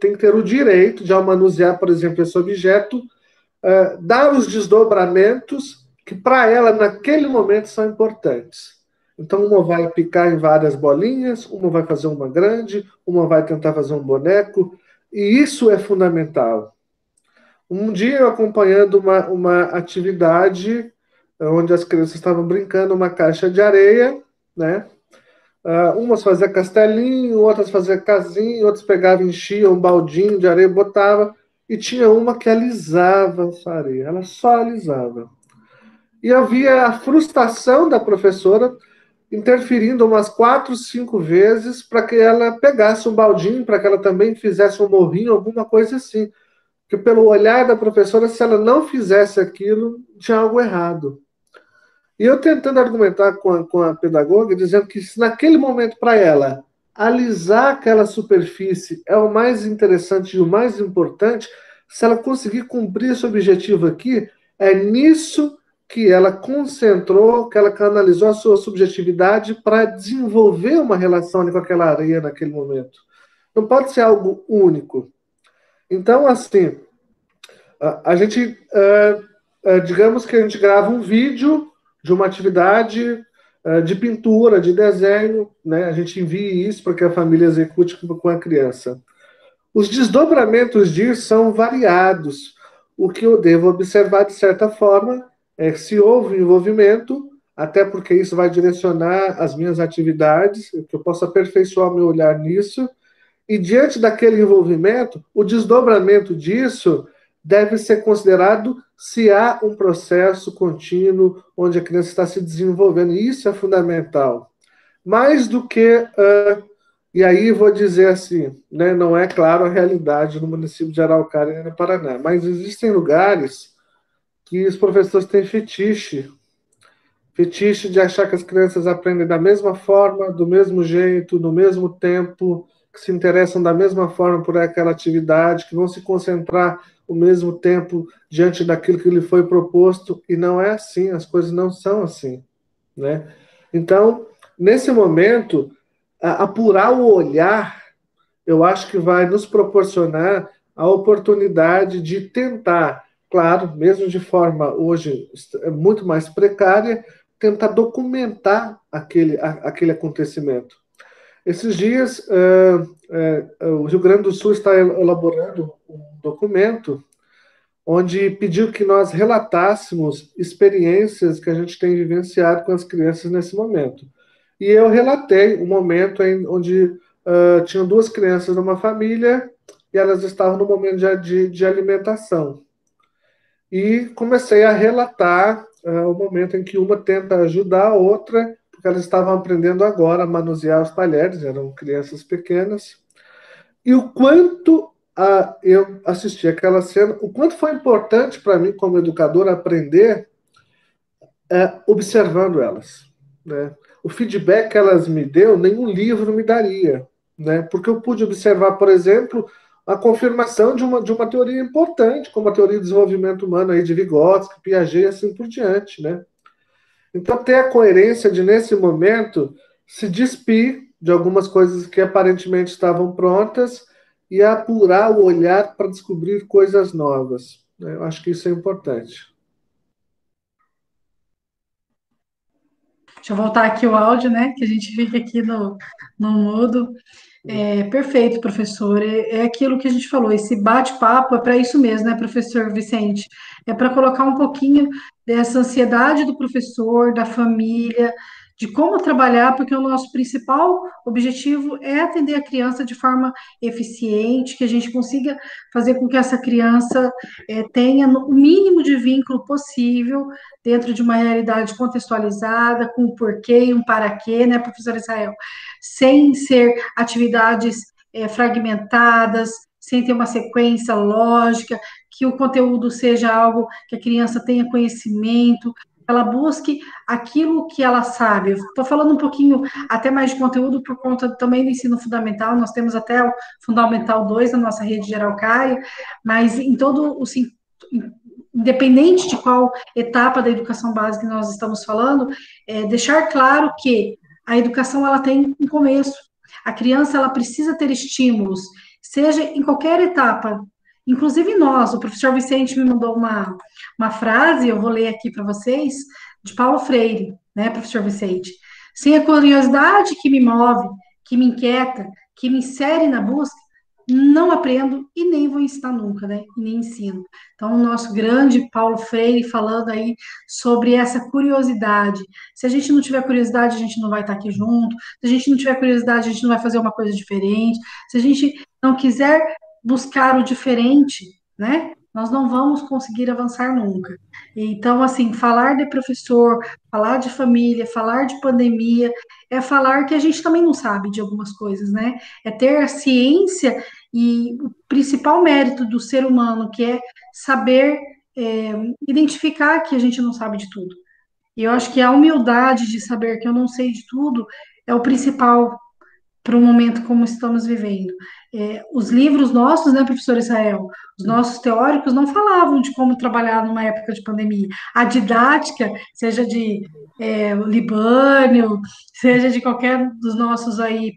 tem que ter o direito de, ao manusear, por exemplo, esse objeto, uh, dar os desdobramentos que, para ela, naquele momento, são importantes. Então, uma vai picar em várias bolinhas, uma vai fazer uma grande, uma vai tentar fazer um boneco, e isso é fundamental. Um dia eu acompanhando uma, uma atividade eh, onde as crianças estavam brincando uma caixa de areia, né? Uh, umas faziam castelinho, outras faziam casinha, outras pegavam, enchiam um baldinho de areia, botava, e tinha uma que alisava essa areia, ela só alisava. E havia a frustração da professora interferindo umas quatro, cinco vezes para que ela pegasse um baldinho, para que ela também fizesse um morrinho, alguma coisa assim. Que pelo olhar da professora, se ela não fizesse aquilo, tinha algo errado. E eu tentando argumentar com a, com a pedagoga, dizendo que se naquele momento para ela alisar aquela superfície é o mais interessante e o mais importante, se ela conseguir cumprir esse objetivo aqui, é nisso que ela concentrou, que ela canalizou a sua subjetividade para desenvolver uma relação com aquela areia naquele momento. Não pode ser algo único. Então, assim, a, gente, uh, uh, digamos que a gente grava um vídeo de uma atividade uh, de pintura, de desenho, né? A gente envia isso para que a família execute com a criança. Os desdobramentos disso são variados. O que eu devo observar, de certa forma, é, se houve envolvimento, até porque isso vai direcionar as minhas atividades, que eu possa aperfeiçoar meu olhar nisso, e diante daquele envolvimento, o desdobramento disso deve ser considerado se há um processo contínuo onde a criança está se desenvolvendo. E isso é fundamental. Mais do que. Uh, e aí vou dizer assim, né, não é claro a realidade no município de Araucária, no Paraná, mas existem lugares que os professores têm fetiche. Fetiche de achar que as crianças aprendem da mesma forma, do mesmo jeito, no mesmo tempo, que se interessam da mesma forma por aquela atividade, que vão se concentrar o mesmo tempo diante daquilo que lhe foi proposto, e não é assim, as coisas não são assim, né? Então, nesse momento, apurar o olhar, eu acho que vai nos proporcionar a oportunidade de tentar claro, mesmo de forma hoje é muito mais precária, tentar documentar aquele, aquele acontecimento. Esses dias, uh, uh, o Rio Grande do Sul está elaborando um documento onde pediu que nós relatássemos experiências que a gente tem vivenciado com as crianças nesse momento. E eu relatei um momento em, onde uh, tinham duas crianças numa família e elas estavam no momento de, de, de alimentação e comecei a relatar uh, o momento em que uma tenta ajudar a outra, porque elas estavam aprendendo agora a manusear os talheres, eram crianças pequenas, e o quanto uh, eu assisti aquela cena, o quanto foi importante para mim, como educador, aprender uh, observando elas. Né? O feedback que elas me deu, nenhum livro me daria, né? porque eu pude observar, por exemplo, a confirmação de uma, de uma teoria importante, como a teoria do desenvolvimento humano aí de Vygotsky, Piaget e assim por diante, né? Então, ter a coerência de, nesse momento, se despir de algumas coisas que aparentemente estavam prontas e apurar o olhar para descobrir coisas novas. Né? Eu acho que isso é importante. Deixa eu voltar aqui o áudio, né? Que a gente fica aqui no, no mudo. É, perfeito, professor. É, é, aquilo que a gente falou, esse bate-papo é para isso mesmo, né, professor Vicente? É para colocar um pouquinho dessa ansiedade do professor, da família, de como trabalhar, porque o nosso principal objetivo é atender a criança de forma eficiente, que a gente consiga fazer com que essa criança é, tenha o mínimo de vínculo possível dentro de uma realidade contextualizada, com o porquê e um para quê, né, professor Israel? Sem ser atividades é, fragmentadas, sem ter uma sequência lógica, que o conteúdo seja algo que a criança tenha conhecimento, ela busque aquilo que ela sabe. Estou falando um pouquinho até mais de conteúdo por conta também do ensino fundamental, nós temos até o Fundamental 2 na nossa rede geral CAI, mas em todo o independente de qual etapa da educação básica nós estamos falando, é deixar claro que a educação ela tem um começo. A criança ela precisa ter estímulos, seja em qualquer etapa Inclusive nós, o professor Vicente me mandou uma, uma frase, eu vou ler aqui para vocês, de Paulo Freire, né, professor Vicente? Sem a curiosidade que me move, que me inquieta, que me insere na busca, não aprendo e nem vou ensinar nunca, né? Nem ensino. Então, o nosso grande Paulo Freire falando aí sobre essa curiosidade. Se a gente não tiver curiosidade, a gente não vai estar aqui junto. Se a gente não tiver curiosidade, a gente não vai fazer uma coisa diferente. Se a gente não quiser buscar o diferente, né? Nós não vamos conseguir avançar nunca. Então, assim, falar de professor, falar de família, falar de pandemia, é falar que a gente também não sabe de algumas coisas, né? É ter a ciência e o principal mérito do ser humano, que é saber é, identificar que a gente não sabe de tudo. E eu acho que a humildade de saber que eu não sei de tudo é o principal para o momento como estamos vivendo. É, os livros nossos, né, professor Israel, os nossos teóricos não falavam de como trabalhar numa época de pandemia. A didática, seja de é, Libânio, seja de qualquer dos nossos aí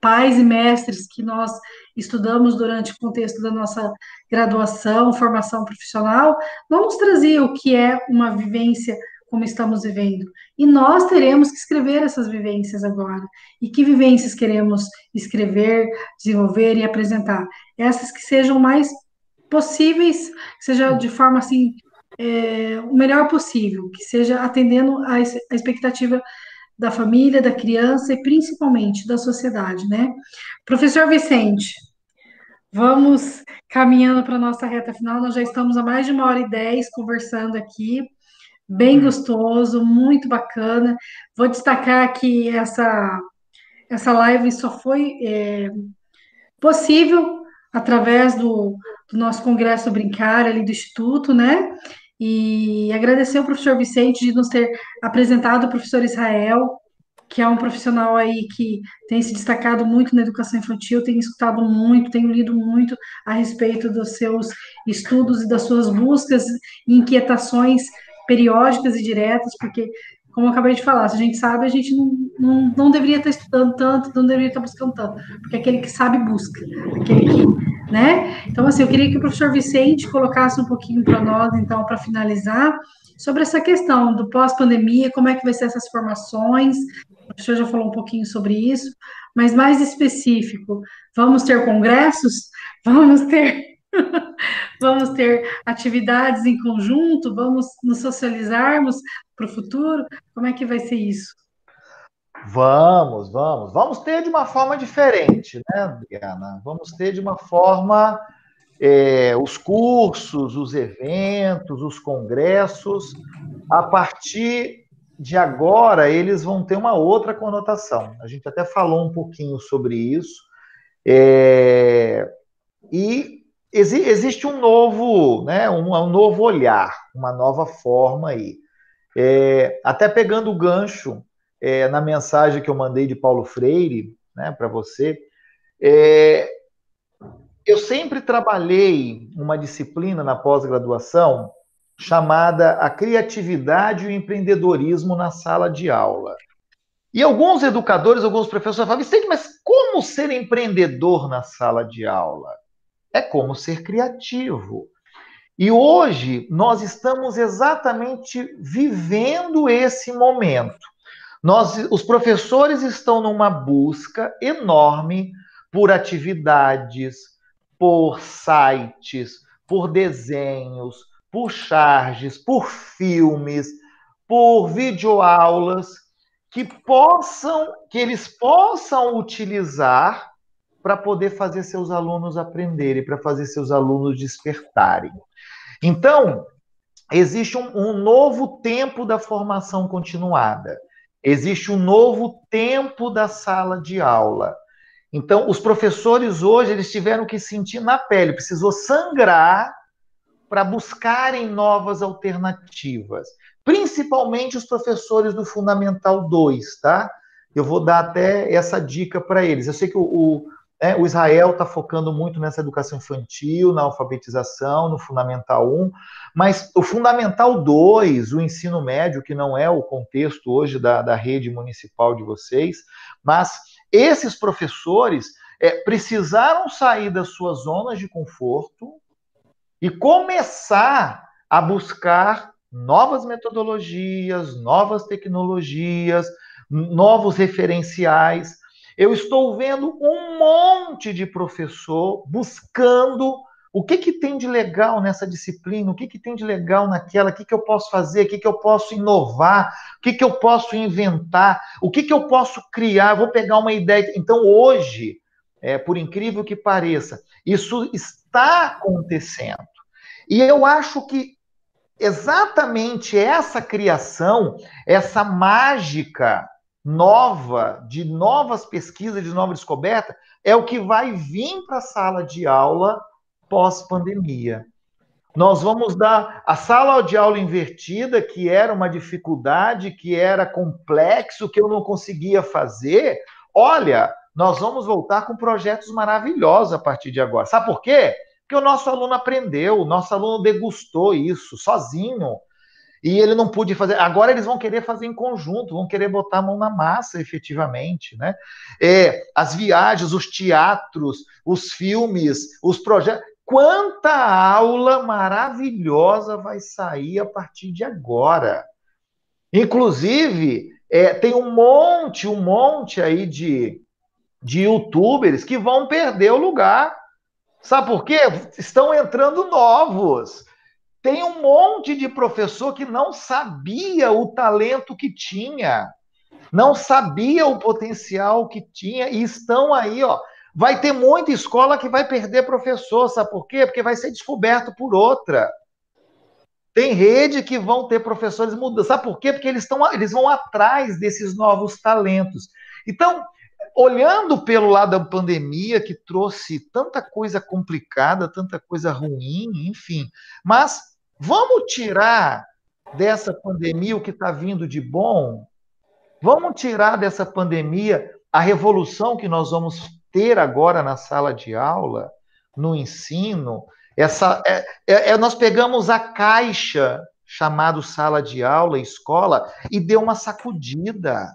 pais e mestres que nós estudamos durante o contexto da nossa graduação, formação profissional, não nos trazia o que é uma vivência como estamos vivendo. E nós teremos que escrever essas vivências agora. E que vivências queremos escrever, desenvolver e apresentar? Essas que sejam mais possíveis, que seja de forma assim, é, o melhor possível, que seja atendendo a, a expectativa da família, da criança e principalmente da sociedade, né? Professor Vicente, vamos caminhando para a nossa reta final, nós já estamos há mais de uma hora e dez conversando aqui bem gostoso, muito bacana. Vou destacar que essa, essa live só foi é, possível através do, do, nosso congresso Brincar ali do Instituto, né? E agradecer ao professor Vicente de nos ter apresentado o professor Israel, que é um profissional aí que tem se destacado muito na educação infantil, tem escutado muito, tem lido muito a respeito dos seus estudos e das suas buscas e inquietações periódicas e diretas, porque, como eu acabei de falar, se a gente sabe, a gente não, não, não deveria estar estudando tanto, não deveria estar buscando tanto, porque aquele que sabe busca, aquele que, né? Então, assim, eu queria que o professor Vicente colocasse um pouquinho para nós, então, para finalizar, sobre essa questão do pós-pandemia, como é que vai ser essas formações, o professor já falou um pouquinho sobre isso, mas mais específico, vamos ter congressos? Vamos ter vamos ter atividades em conjunto, vamos nos socializarmos para o futuro? Como é que vai ser isso? Vamos, vamos. Vamos ter de uma forma diferente, né, Adriana? Vamos ter de uma forma. É, os cursos, os eventos, os congressos, a partir de agora, eles vão ter uma outra conotação. A gente até falou um pouquinho sobre isso. É, e exi existe um novo, né, um, um, novo olhar, uma nova forma aí. É, até pegando o gancho é, na mensagem que eu mandei de Paulo Freire, né, para você, é, eu sempre trabalhei uma disciplina na pós-graduação chamada a criatividade e o empreendedorismo na sala de aula. E alguns educadores, alguns professores falavam, Vicente, mas como ser empreendedor na sala de aula? é como ser criativo. E hoje nós estamos exatamente vivendo esse momento. Nós, os professores estão numa busca enorme por atividades, por sites, por desenhos, por charges, por filmes, por videoaulas que possam, que eles possam utilizar para poder fazer seus alunos aprenderem, para fazer seus alunos despertarem. Então, existe um, um, novo tempo da formação continuada, existe um novo tempo da sala de aula. Então, os professores hoje eles tiveram que sentir na pele, precisou sangrar para buscarem novas alternativas, principalmente os professores do Fundamental 2, tá? Eu vou dar até essa dica para eles. Eu sei que o, o, é, o Israel está focando muito nessa educação infantil, na alfabetização, no Fundamental 1, mas o Fundamental 2, o ensino médio, que não é o contexto hoje da, da rede municipal de vocês, mas esses professores é, precisaram sair das suas zonas de conforto e começar a buscar novas metodologias, novas tecnologias, novos referenciais. Eu estou vendo um monte de professor buscando o que, que tem de legal nessa disciplina, o que, que tem de legal naquela, o que, que eu posso fazer, o que, que eu posso inovar, o que, que eu posso inventar, o que, que eu posso criar, vou pegar uma ideia. Então, hoje, é, por incrível que pareça, isso está acontecendo. E eu acho que exatamente essa criação, essa mágica nova, de novas pesquisas, de nova descoberta, é o que vai vir para a sala de aula pós-pandemia. Nós vamos dar a sala de aula invertida, que era uma dificuldade, que era complexo, que eu não conseguia fazer. Olha, nós vamos voltar com projetos maravilhosos a partir de agora. Sabe por quê? Porque o nosso aluno aprendeu, o nosso aluno degustou isso sozinho. E ele não pôde fazer. Agora eles vão querer fazer em conjunto, vão querer botar a mão na massa, efetivamente. Né? É, as viagens, os teatros, os filmes, os projetos. Quanta aula maravilhosa vai sair a partir de agora. Inclusive, é, tem um monte, um monte aí de, de youtubers que vão perder o lugar. Sabe por quê? Estão entrando novos. Tem um monte de professor que não sabia o talento que tinha, não sabia o potencial que tinha e estão aí, ó, Vai ter muita escola que vai perder professor, sabe por quê? Porque vai ser descoberto por outra. Tem rede que vão ter professores mudando. Sabe por quê? Porque eles, estão, eles vão atrás desses novos talentos. Então, olhando pelo lado da pandemia, que trouxe tanta coisa complicada, tanta coisa ruim, enfim. Mas vamos tirar dessa pandemia o que está vindo de bom? Vamos tirar dessa pandemia a revolução que nós vamos ter agora na sala de aula, no ensino, essa é, é, é, nós pegamos a caixa chamado sala de aula, escola, e deu uma sacudida.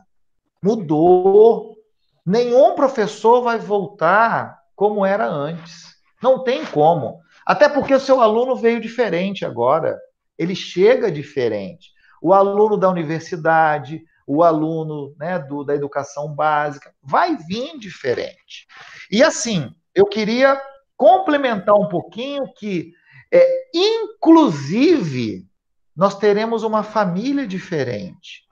Mudou. Nenhum professor vai voltar como era antes. Não tem como. Até porque o seu aluno veio diferente agora. Ele chega diferente. O aluno da universidade, o aluno né, do, da educação básica, vai vir diferente. E assim, eu queria complementar um pouquinho que, é, inclusive, nós teremos uma família diferente.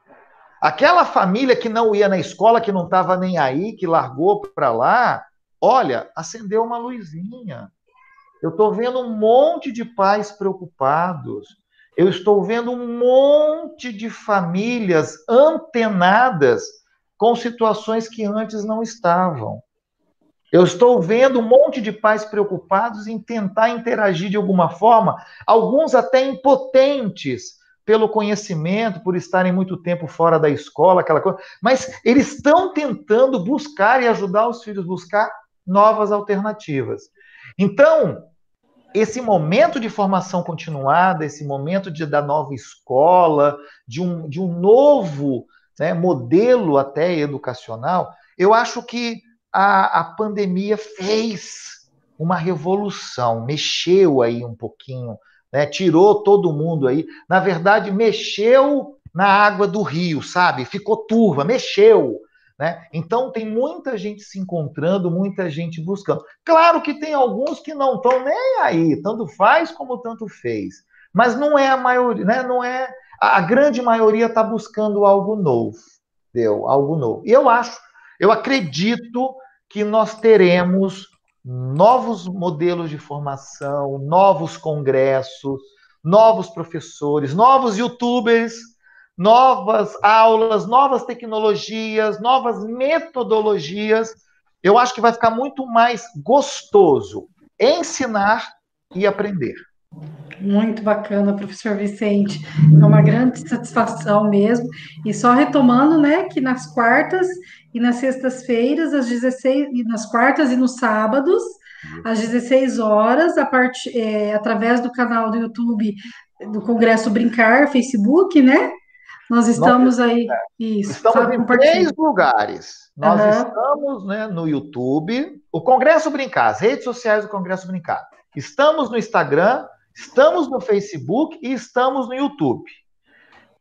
Aquela família que não ia na escola, que não estava nem aí, que largou para lá, olha, acendeu uma luzinha. Eu estou vendo um monte de pais preocupados eu estou vendo um monte de famílias antenadas com situações que antes não estavam. Eu estou vendo um monte de pais preocupados em tentar interagir de alguma forma, alguns até impotentes pelo conhecimento, por estarem muito tempo fora da escola, aquela coisa, mas eles estão tentando buscar e ajudar os filhos a buscar novas alternativas. Então, esse momento de formação continuada, esse momento de, da nova escola, de um, de um novo né, modelo até educacional, eu acho que a, a pandemia fez uma revolução, mexeu aí um pouquinho, né, tirou todo mundo aí. Na verdade, mexeu na água do rio, sabe? Ficou turva, mexeu. Né? Então tem muita gente se encontrando, muita gente buscando. Claro que tem alguns que não estão nem aí, tanto faz como tanto fez. Mas não é a maioria, né? não é a grande maioria está buscando algo novo. Deu algo novo. E eu acho, eu acredito que nós teremos novos modelos de formação, novos congressos, novos professores, novos youtubers, novas aulas, novas tecnologias, novas metodologias. Eu acho que vai ficar muito mais gostoso ensinar e aprender. Muito bacana, professor Vicente. É uma grande satisfação mesmo. E só retomando, né, que nas quartas e nas sextas-feiras, às 16, e nas quartas e nos sábados, às 16 horas, a part, é, através do canal do YouTube do Congresso Brincar, Facebook, né? Nós estamos Nós, aí. Isso, estamos em três lugares. Nós uhum. estamos né, no YouTube, o Congresso Brincar, as redes sociais do Congresso Brincar. Estamos no Instagram, estamos no Facebook e estamos no YouTube.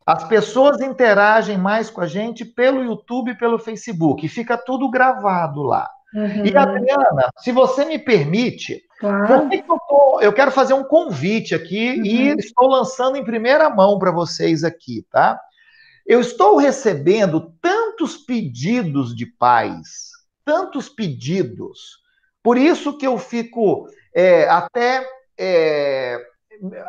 As pessoas interagem mais com a gente pelo YouTube e pelo Facebook. E fica tudo gravado lá. Uhum. E, Adriana, se você me permite, claro. eu, tô, eu, quero fazer um convite aqui uhum. e estou lançando em primeira mão para vocês aqui, tá? Eu estou recebendo tantos pedidos de pais, tantos pedidos. Por isso que eu fico é, até é,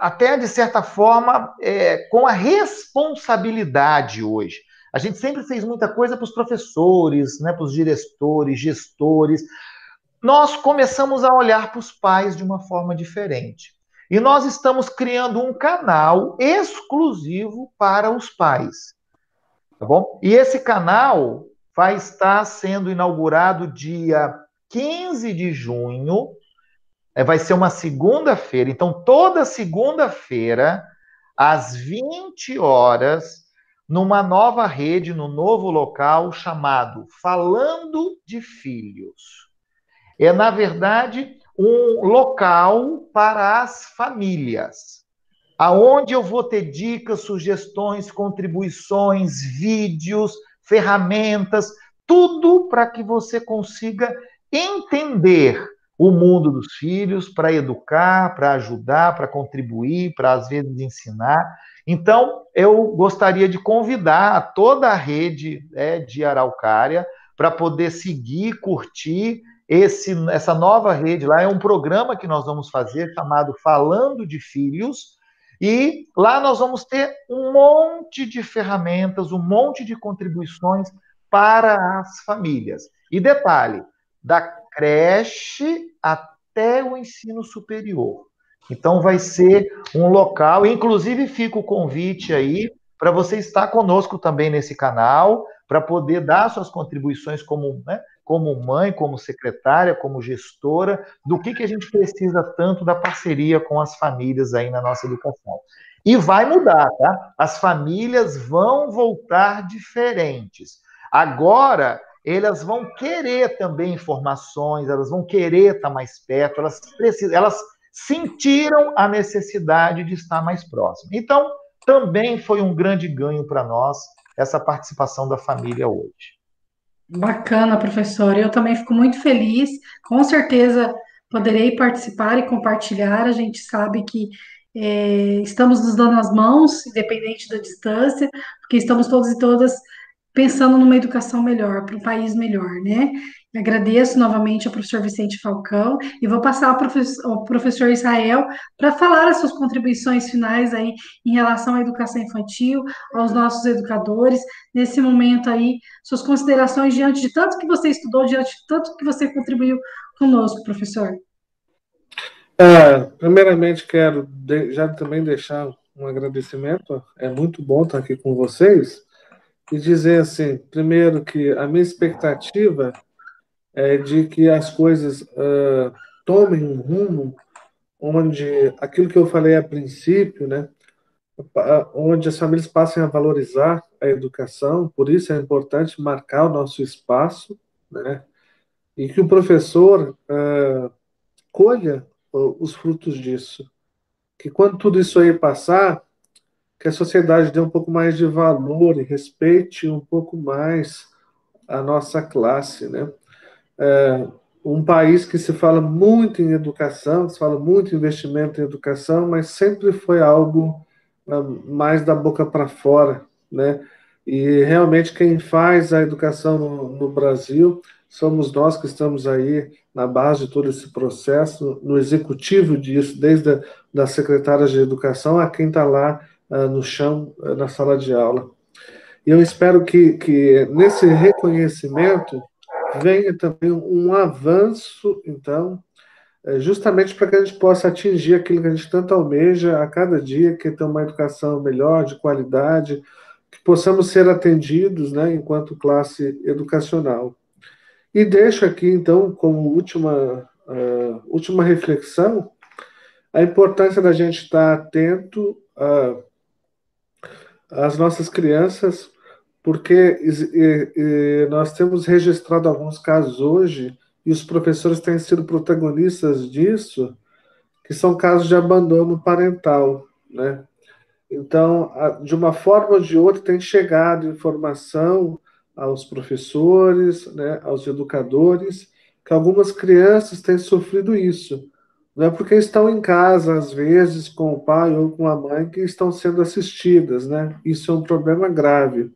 até de certa forma, é, com a responsabilidade hoje. A gente sempre fez muita coisa para os professores, né, para os diretores, gestores. Nós começamos a olhar para os pais de uma forma diferente. E nós estamos criando um canal exclusivo para os pais. Tá bom? E esse canal vai estar sendo inaugurado dia 15 de junho, é, vai ser uma segunda-feira. Então, toda segunda-feira, às 20 horas, numa nova rede, no novo local chamado Falando de Filhos. É, na verdade, um local para as famílias, aonde eu vou ter dicas, sugestões, contribuições, vídeos, ferramentas, tudo para que você consiga entender o mundo dos filhos para educar, para ajudar, para contribuir, para às vezes ensinar. Então, eu gostaria de convidar a toda a rede é, de Araucária para poder seguir, curtir esse, essa nova rede lá. É um programa que nós vamos fazer chamado Falando de Filhos. E lá nós vamos ter um monte de ferramentas, um monte de contribuições para as famílias. E detalhe, da creche até o ensino superior. Então, vai ser um local, inclusive fica o convite aí para você estar conosco também nesse canal, para poder dar suas contribuições como, né, como mãe, como secretária, como gestora, do que, que a gente precisa tanto da parceria com as famílias aí na nossa educação. E vai mudar, tá? As famílias vão voltar diferentes. Agora, elas vão querer também informações, elas vão querer estar mais perto, elas precisam, elas sentiram a necessidade de estar mais próximo. Então, também foi um grande ganho para nós essa participação da família hoje. Bacana, professor. Eu também fico muito feliz. Com certeza poderei participar e compartilhar. A gente sabe que é, estamos nos dando as mãos, independente da distância, porque estamos todos e todas pensando numa educação melhor, para um país melhor, né? Agradeço novamente ao professor Vicente Falcão e vou passar ao professor, ao professor Israel para falar as suas contribuições finais aí em relação à educação infantil, aos nossos educadores, nesse momento aí, suas considerações diante de tanto que você estudou, diante de tanto que você contribuiu conosco, professor. É, primeiramente, quero já também deixar um agradecimento, é muito bom estar aqui com vocês, e dizer assim, primeiro que a minha expectativa é de que as coisas uh, tomem um rumo onde aquilo que eu falei a princípio, né, onde as famílias passem a valorizar a educação, por isso é importante marcar o nosso espaço, né, e que o professor uh, colha os frutos disso. Que quando tudo isso aí passar, que a sociedade dê um pouco mais de valor e respeite um pouco mais a nossa classe, né? É, um país que se fala muito em educação, se fala muito em investimento em educação, mas sempre foi algo é, mais da boca para fora, né? E realmente quem faz a educação no, no Brasil somos nós que estamos aí na base de todo esse processo, no executivo disso, desde a, das secretárias de educação a quem está lá uh, no chão, uh, na sala de aula. E eu espero que, que nesse reconhecimento venha também um avanço, então, eh, justamente para que a gente possa atingir aquilo que a gente tanto almeja a cada dia, que é ter uma educação melhor, de qualidade, que possamos ser atendidos né, enquanto classe educacional. E deixo aqui, então, como última, uh, última reflexão, a importância da gente estar atento às nossas crianças, porque e, e nós temos registrado alguns casos hoje, e os professores têm sido protagonistas disso, que são casos de abandono parental, né? Então, de uma forma ou de outra, tem chegado informação aos professores, né, aos educadores, que algumas crianças têm sofrido isso. Não é porque estão em casa, às vezes, com o pai ou com a mãe, que estão sendo assistidas, né? Isso é um problema grave.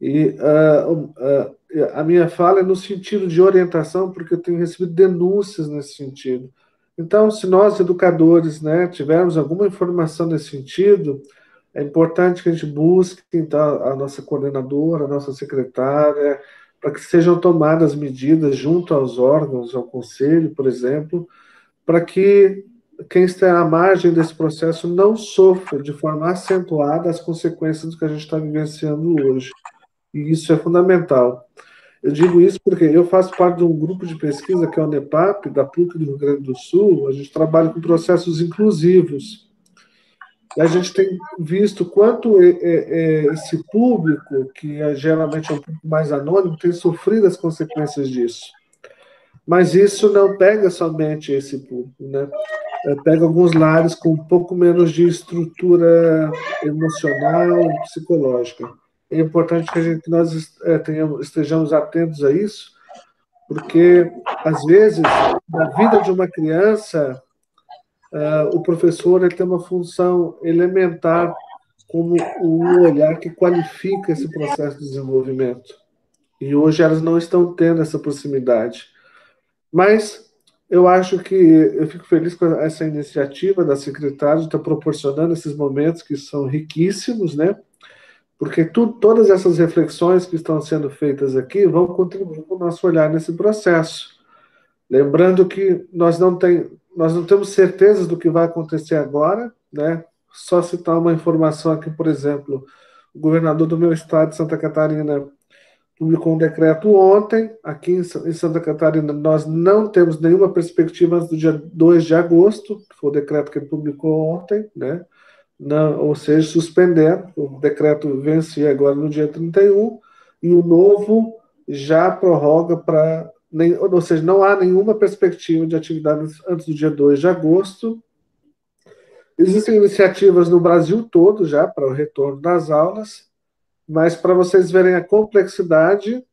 E uh, uh, a minha fala é no sentido de orientação, porque eu tenho recebido denúncias nesse sentido. Então, se nós, educadores, né, tivermos alguma informação nesse sentido, é importante que a gente busque então, a nossa coordenadora, a nossa secretária, para que sejam tomadas medidas junto aos órgãos, ao conselho, por exemplo, para que quem está à margem desse processo não sofra de forma acentuada as consequências do que a gente está vivenciando hoje. E isso é fundamental. Eu digo isso porque eu faço parte de um grupo de pesquisa que é o NEPAP, da PUC do Rio Grande do Sul. A gente trabalha com processos inclusivos a gente tem visto quanto é, é, é, esse público, que geralmente é um pouco mais anônimo, tem sofrido as consequências disso. Mas isso não pega somente esse público, né? Pega alguns lares com um pouco menos de estrutura emocional psicológica. É importante que, a gente, nós tenhamos, estejamos atentos a isso, porque, às vezes, na vida de uma criança, uh, o professor ele tem uma função elementar como um olhar que qualifica esse processo de desenvolvimento. E hoje elas não estão tendo essa proximidade. Mas eu acho que eu fico feliz com essa iniciativa da secretária de estar proporcionando esses momentos que são riquíssimos, né? Porque tu, todas essas reflexões que estão sendo feitas aqui vão contribuir com o nosso olhar nesse processo. Lembrando que nós não, tem, nós não temos certezas do que vai acontecer agora, né? Só citar uma informação aqui, por exemplo, o governador do meu estado, Santa Catarina, publicou um decreto ontem. Aqui em Santa Catarina, nós não temos nenhuma perspectiva antes do dia 2 de agosto, que foi o decreto que ele publicou ontem, né? Não, ou seja, suspendendo. O decreto vencia agora no dia 31 e o novo já prorroga para ou seja, não há nenhuma perspectiva de atividades antes do dia 2 de agosto. Existem iniciativas no Brasil todo já para o retorno das aulas, mas para vocês verem a complexidade,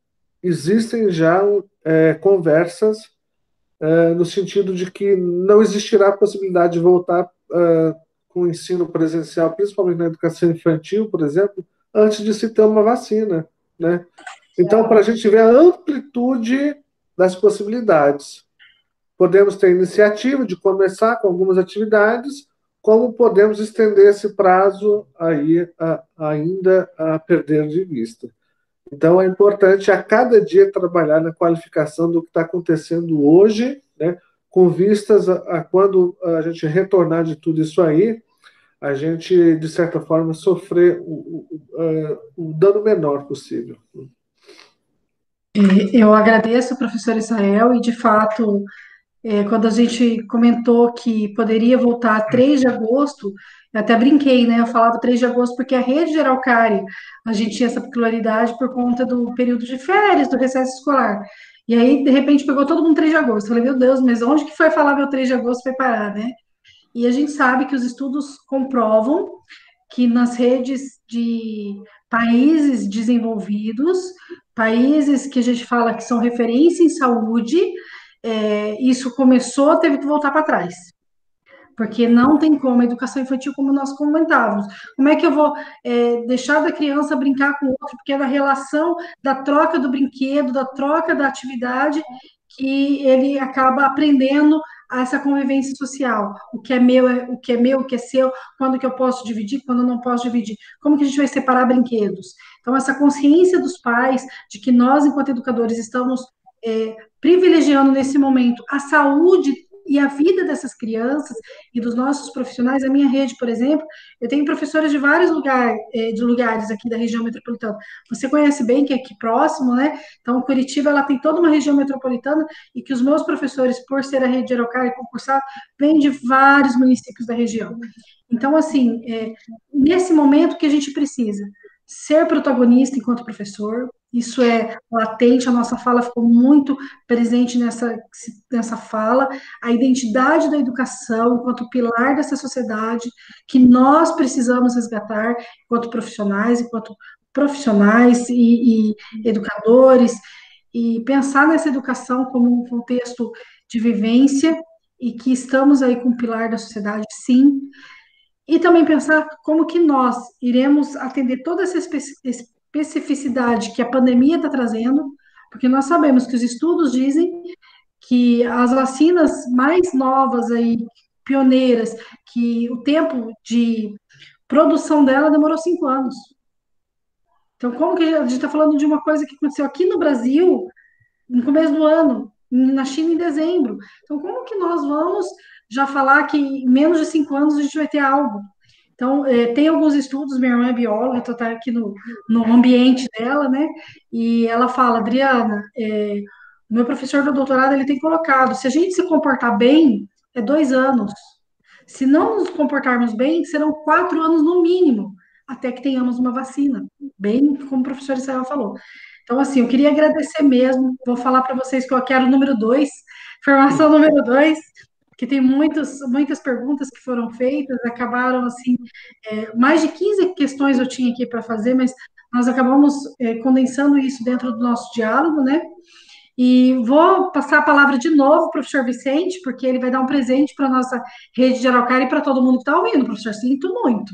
existem já é, conversas é, no sentido de que não existirá a possibilidade de voltar é, com o ensino presencial, principalmente na educação infantil, por exemplo, antes de se ter uma vacina. Né? Então, para a gente ver a amplitude das possibilidades. Podemos ter iniciativa de começar com algumas atividades, como podemos estender esse prazo aí a, ainda a perder de vista. Então é importante a cada dia trabalhar na qualificação do que está acontecendo hoje, né, com vistas a, a, quando a gente retornar de tudo isso aí, a gente, de certa forma, sofrer o, o, o dano menor possível. É, eu agradeço, professor Israel, e de fato, é, quando a gente comentou que poderia voltar a 3 de agosto, eu até brinquei, né? Eu falava 3 de agosto porque a rede de Araucária, a gente tinha essa peculiaridade por conta do período de férias, do recesso escolar. E aí, de repente, pegou todo mundo 3 de agosto. Eu falei, meu Deus, mas onde que foi falar meu 3 de agosto foi parar, né? E a gente sabe que os estudos comprovam que nas redes de países desenvolvidos, países que a gente fala que são referência em saúde, é, isso começou, teve que voltar para trás. porque não tem como a educação infantil, como nós comentávamos. Como é que eu vou é, deixar da criança brincar com o outro, porque é da relação da troca do brinquedo, da troca da atividade, que ele acaba aprendendo essa convivência social. O que é meu é o que é meu, o que é seu, quando que eu posso dividir, quando eu não posso dividir. Como que a gente vai separar brinquedos? Então, essa consciência dos pais de que nós, enquanto educadores, estamos é, privilegiando nesse momento a saúde e a vida dessas crianças e dos nossos profissionais, a minha rede, por exemplo, eu tenho professores de vários eh, de lugares aqui da região metropolitana. Você conhece bem que é aqui próximo, né? Então, Curitiba, ela tem toda uma região metropolitana e que os meus professores, por ser a rede de Araucária concursado, vêm de vários municípios da região. Então, assim, é, nesse momento que a gente precisa ser protagonista enquanto professor, isso é latente, a nossa fala ficou muito presente nessa, nessa fala, a identidade da educação enquanto pilar dessa sociedade, que nós precisamos resgatar enquanto profissionais, enquanto profissionais e, e educadores, e pensar nessa educação como um contexto de vivência, e que estamos aí com o pilar da sociedade, sim, e também pensar como que nós iremos atender toda essa especificidade que a pandemia está trazendo, porque nós sabemos que os estudos dizem que as vacinas mais novas aí, pioneiras, que o tempo de produção dela demorou cinco anos. Então, como que a gente está falando de uma coisa que aconteceu aqui no Brasil no começo do ano, na China em dezembro? Então, como que nós vamos já falar que em menos de cinco anos a gente vai ter algo? Então, é, tem alguns estudos, minha irmã é bióloga, estou tá aqui no, no ambiente dela, né? E ela fala, Adriana, é, meu professor do doutorado, ele tem colocado, se a gente se comportar bem, é dois anos. Se não nos comportarmos bem, serão quatro anos no mínimo, até que tenhamos uma vacina, bem como o professor Israel falou. Então, assim, eu queria agradecer mesmo, vou falar para vocês que eu quero o número dois, formação número dois, que tem muitas, muitas perguntas que foram feitas, acabaram assim, é, mais de 15 questões eu tinha aqui para fazer, mas nós acabamos é, condensando isso dentro do nosso diálogo, né? E vou passar a palavra de novo para o professor Vicente, porque ele vai dar um presente para a nossa rede de Araucária e para todo mundo que está ouvindo, professor. Sinto muito.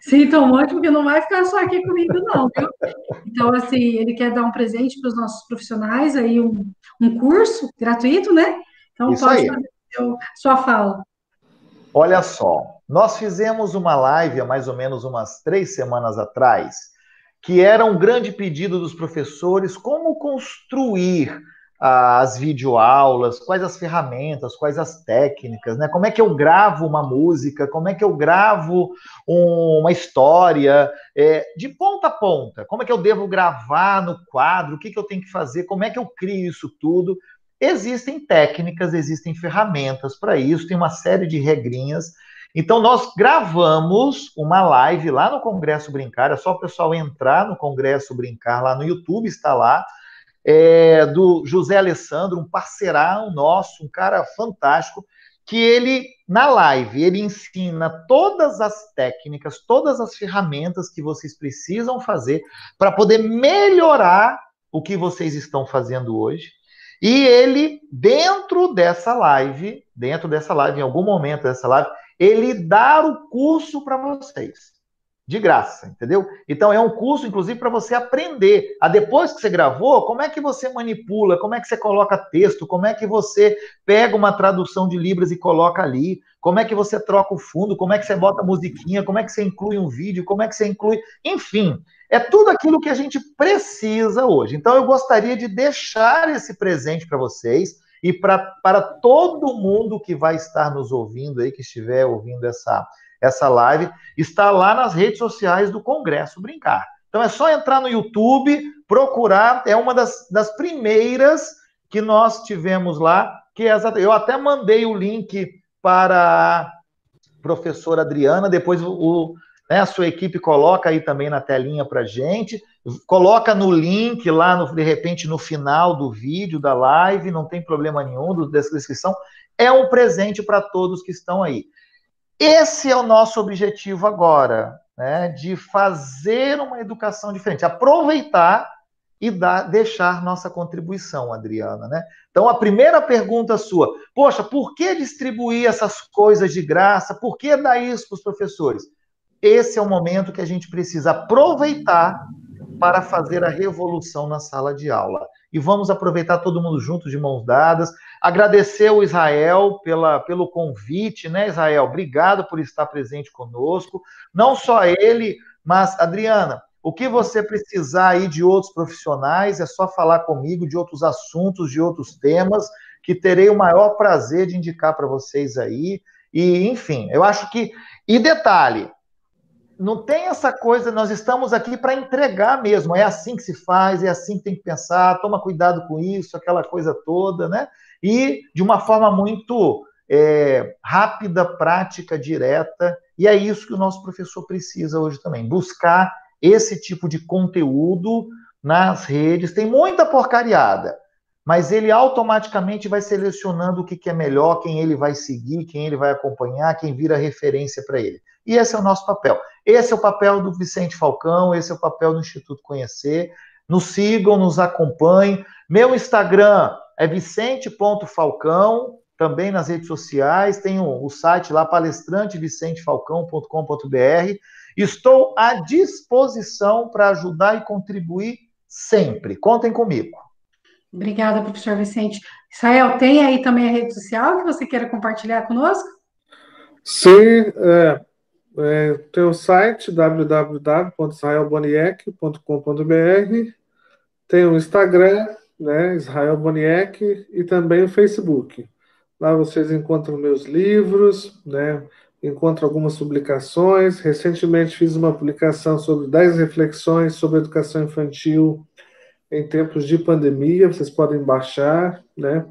Sinto muito, porque não vai ficar só aqui comigo, não, viu? Então, assim, ele quer dar um presente para os nossos profissionais, aí um, um curso gratuito, né? Então, Isso pode aí. fazer seu, sua fala. Olha só, nós fizemos uma live há mais ou menos umas três semanas atrás, que era um grande pedido dos professores como construir as videoaulas, quais as ferramentas, quais as técnicas, né? Como é que eu gravo uma música, como é que eu gravo um, uma história é, de ponta a ponta, como é que eu devo gravar no quadro, o que, que eu tenho que fazer, como é que eu crio isso tudo. Existem técnicas, existem ferramentas para isso, tem uma série de regrinhas. Então, nós gravamos uma live lá no Congresso Brincar, é só o pessoal entrar no Congresso Brincar, lá no YouTube está lá, é, do José Alessandro, um parceirão nosso, um cara fantástico, que ele, na live, ele ensina todas as técnicas, todas as ferramentas que vocês precisam fazer para poder melhorar o que vocês estão fazendo hoje e ele, dentro dessa live, dentro dessa live, em algum momento dessa live, ele dá o curso para vocês. De graça, entendeu? Então é um curso, inclusive, para você aprender. A depois que você gravou, como é que você manipula, como é que você coloca texto, como é que você pega uma tradução de Libras e coloca ali, como é que você troca o fundo, como é que você bota musiquinha, como é que você inclui um vídeo, como é que você inclui. Enfim, é tudo aquilo que a gente precisa hoje. Então, eu gostaria de deixar esse presente para vocês e para todo mundo que vai estar nos ouvindo aí, que estiver ouvindo essa, essa live, está lá nas redes sociais do Congresso Brincar. Então, é só entrar no YouTube, procurar, é uma das, das primeiras que nós tivemos lá, que é eu até mandei o link para a professora Adriana, depois o, né? A sua equipe coloca aí também na telinha para gente, coloca no link lá, no, de repente, no final do vídeo, da live, não tem problema nenhum, dessa descrição. É um presente para todos que estão aí. Esse é o nosso objetivo agora, né? De fazer uma educação diferente, aproveitar e dar, deixar nossa contribuição, Adriana, né? Então, a primeira pergunta sua, poxa, por que distribuir essas coisas de graça? Por que dar isso para os professores? Esse é o momento que a gente precisa aproveitar para fazer a revolução na sala de aula. E vamos aproveitar todo mundo junto, de mãos dadas. Agradecer o Israel pela, pelo convite, né, Israel? Obrigado por estar presente conosco. Não só ele, mas, Adriana, o que você precisar aí de outros profissionais, é só falar comigo de outros assuntos, de outros temas, que terei o maior prazer de indicar para vocês aí. E, enfim, eu acho que. E detalhe, não tem essa coisa, nós estamos aqui para entregar mesmo, é assim que se faz, é assim que tem que pensar, toma cuidado com isso, aquela coisa toda, né? E de uma forma muito é, rápida, prática, direta, e é isso que o nosso professor precisa hoje também, buscar esse tipo de conteúdo nas redes. Tem muita porcariada, mas ele automaticamente vai selecionando o que, que é melhor, quem ele vai seguir, quem ele vai acompanhar, quem vira referência para ele. E esse é o nosso papel. Esse é o papel do Vicente Falcão, esse é o papel do Instituto Conhecer. Nos sigam, nos acompanhem. Meu Instagram é vicente.falcão, também nas redes sociais. Tem o, o site lá, palestrantevicentefalcão.com.br. Estou à disposição para ajudar e contribuir sempre. Contem comigo. Obrigada, professor Vicente. Israel, tem aí também a rede social que você queira compartilhar conosco? Sim, é, é, tem o site www.israelboniek.com.br, tem o Instagram, né, Israel Boniek, e também o Facebook. Lá vocês encontram meus livros, né, encontro algumas publicações. Recentemente fiz uma publicação sobre 10 reflexões sobre educação infantil em tempos de pandemia. Vocês podem baixar, né?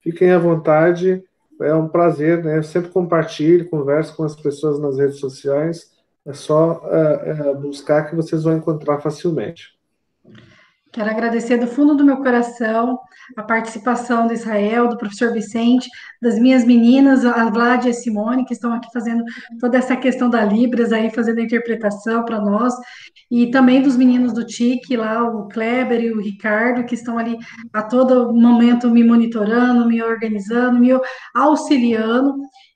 Fiquem à vontade. É um prazer, né? Eu sempre compartilho, converso com as pessoas nas redes sociais. É só uh, uh, buscar que vocês vão encontrar facilmente. Quero agradecer do fundo do meu coração a participação do Israel, do professor Vicente, das minhas meninas, a Vlad e a Simone, que estão aqui fazendo toda essa questão da Libras, aí fazendo a interpretação para nós, e também dos meninos do TIC, lá, o Kleber e o Ricardo, que estão ali a todo momento me monitorando, me organizando, me auxiliando.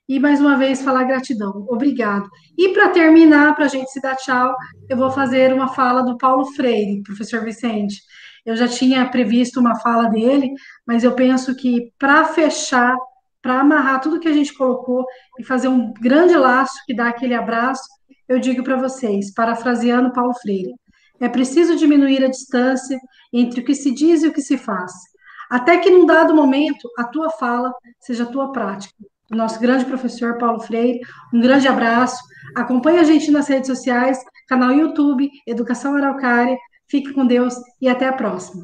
E mais uma vez falar gratidão. Obrigado. E para terminar, para a gente se dar tchau, eu vou fazer uma fala do Paulo Freire, professor Vicente. Eu já tinha previsto uma fala dele, mas eu penso que para fechar, para amarrar tudo que a gente colocou e fazer um grande laço que dá aquele abraço, eu digo para vocês, parafraseando Paulo Freire, é preciso diminuir a distância entre o que se diz e o que se faz, até que num dado momento a tua fala seja a tua prática nosso grande professor Paulo Freire. Um grande abraço. Acompanhe a gente nas redes sociais, canal YouTube, Educação Araucária. Fique com Deus e até a próxima.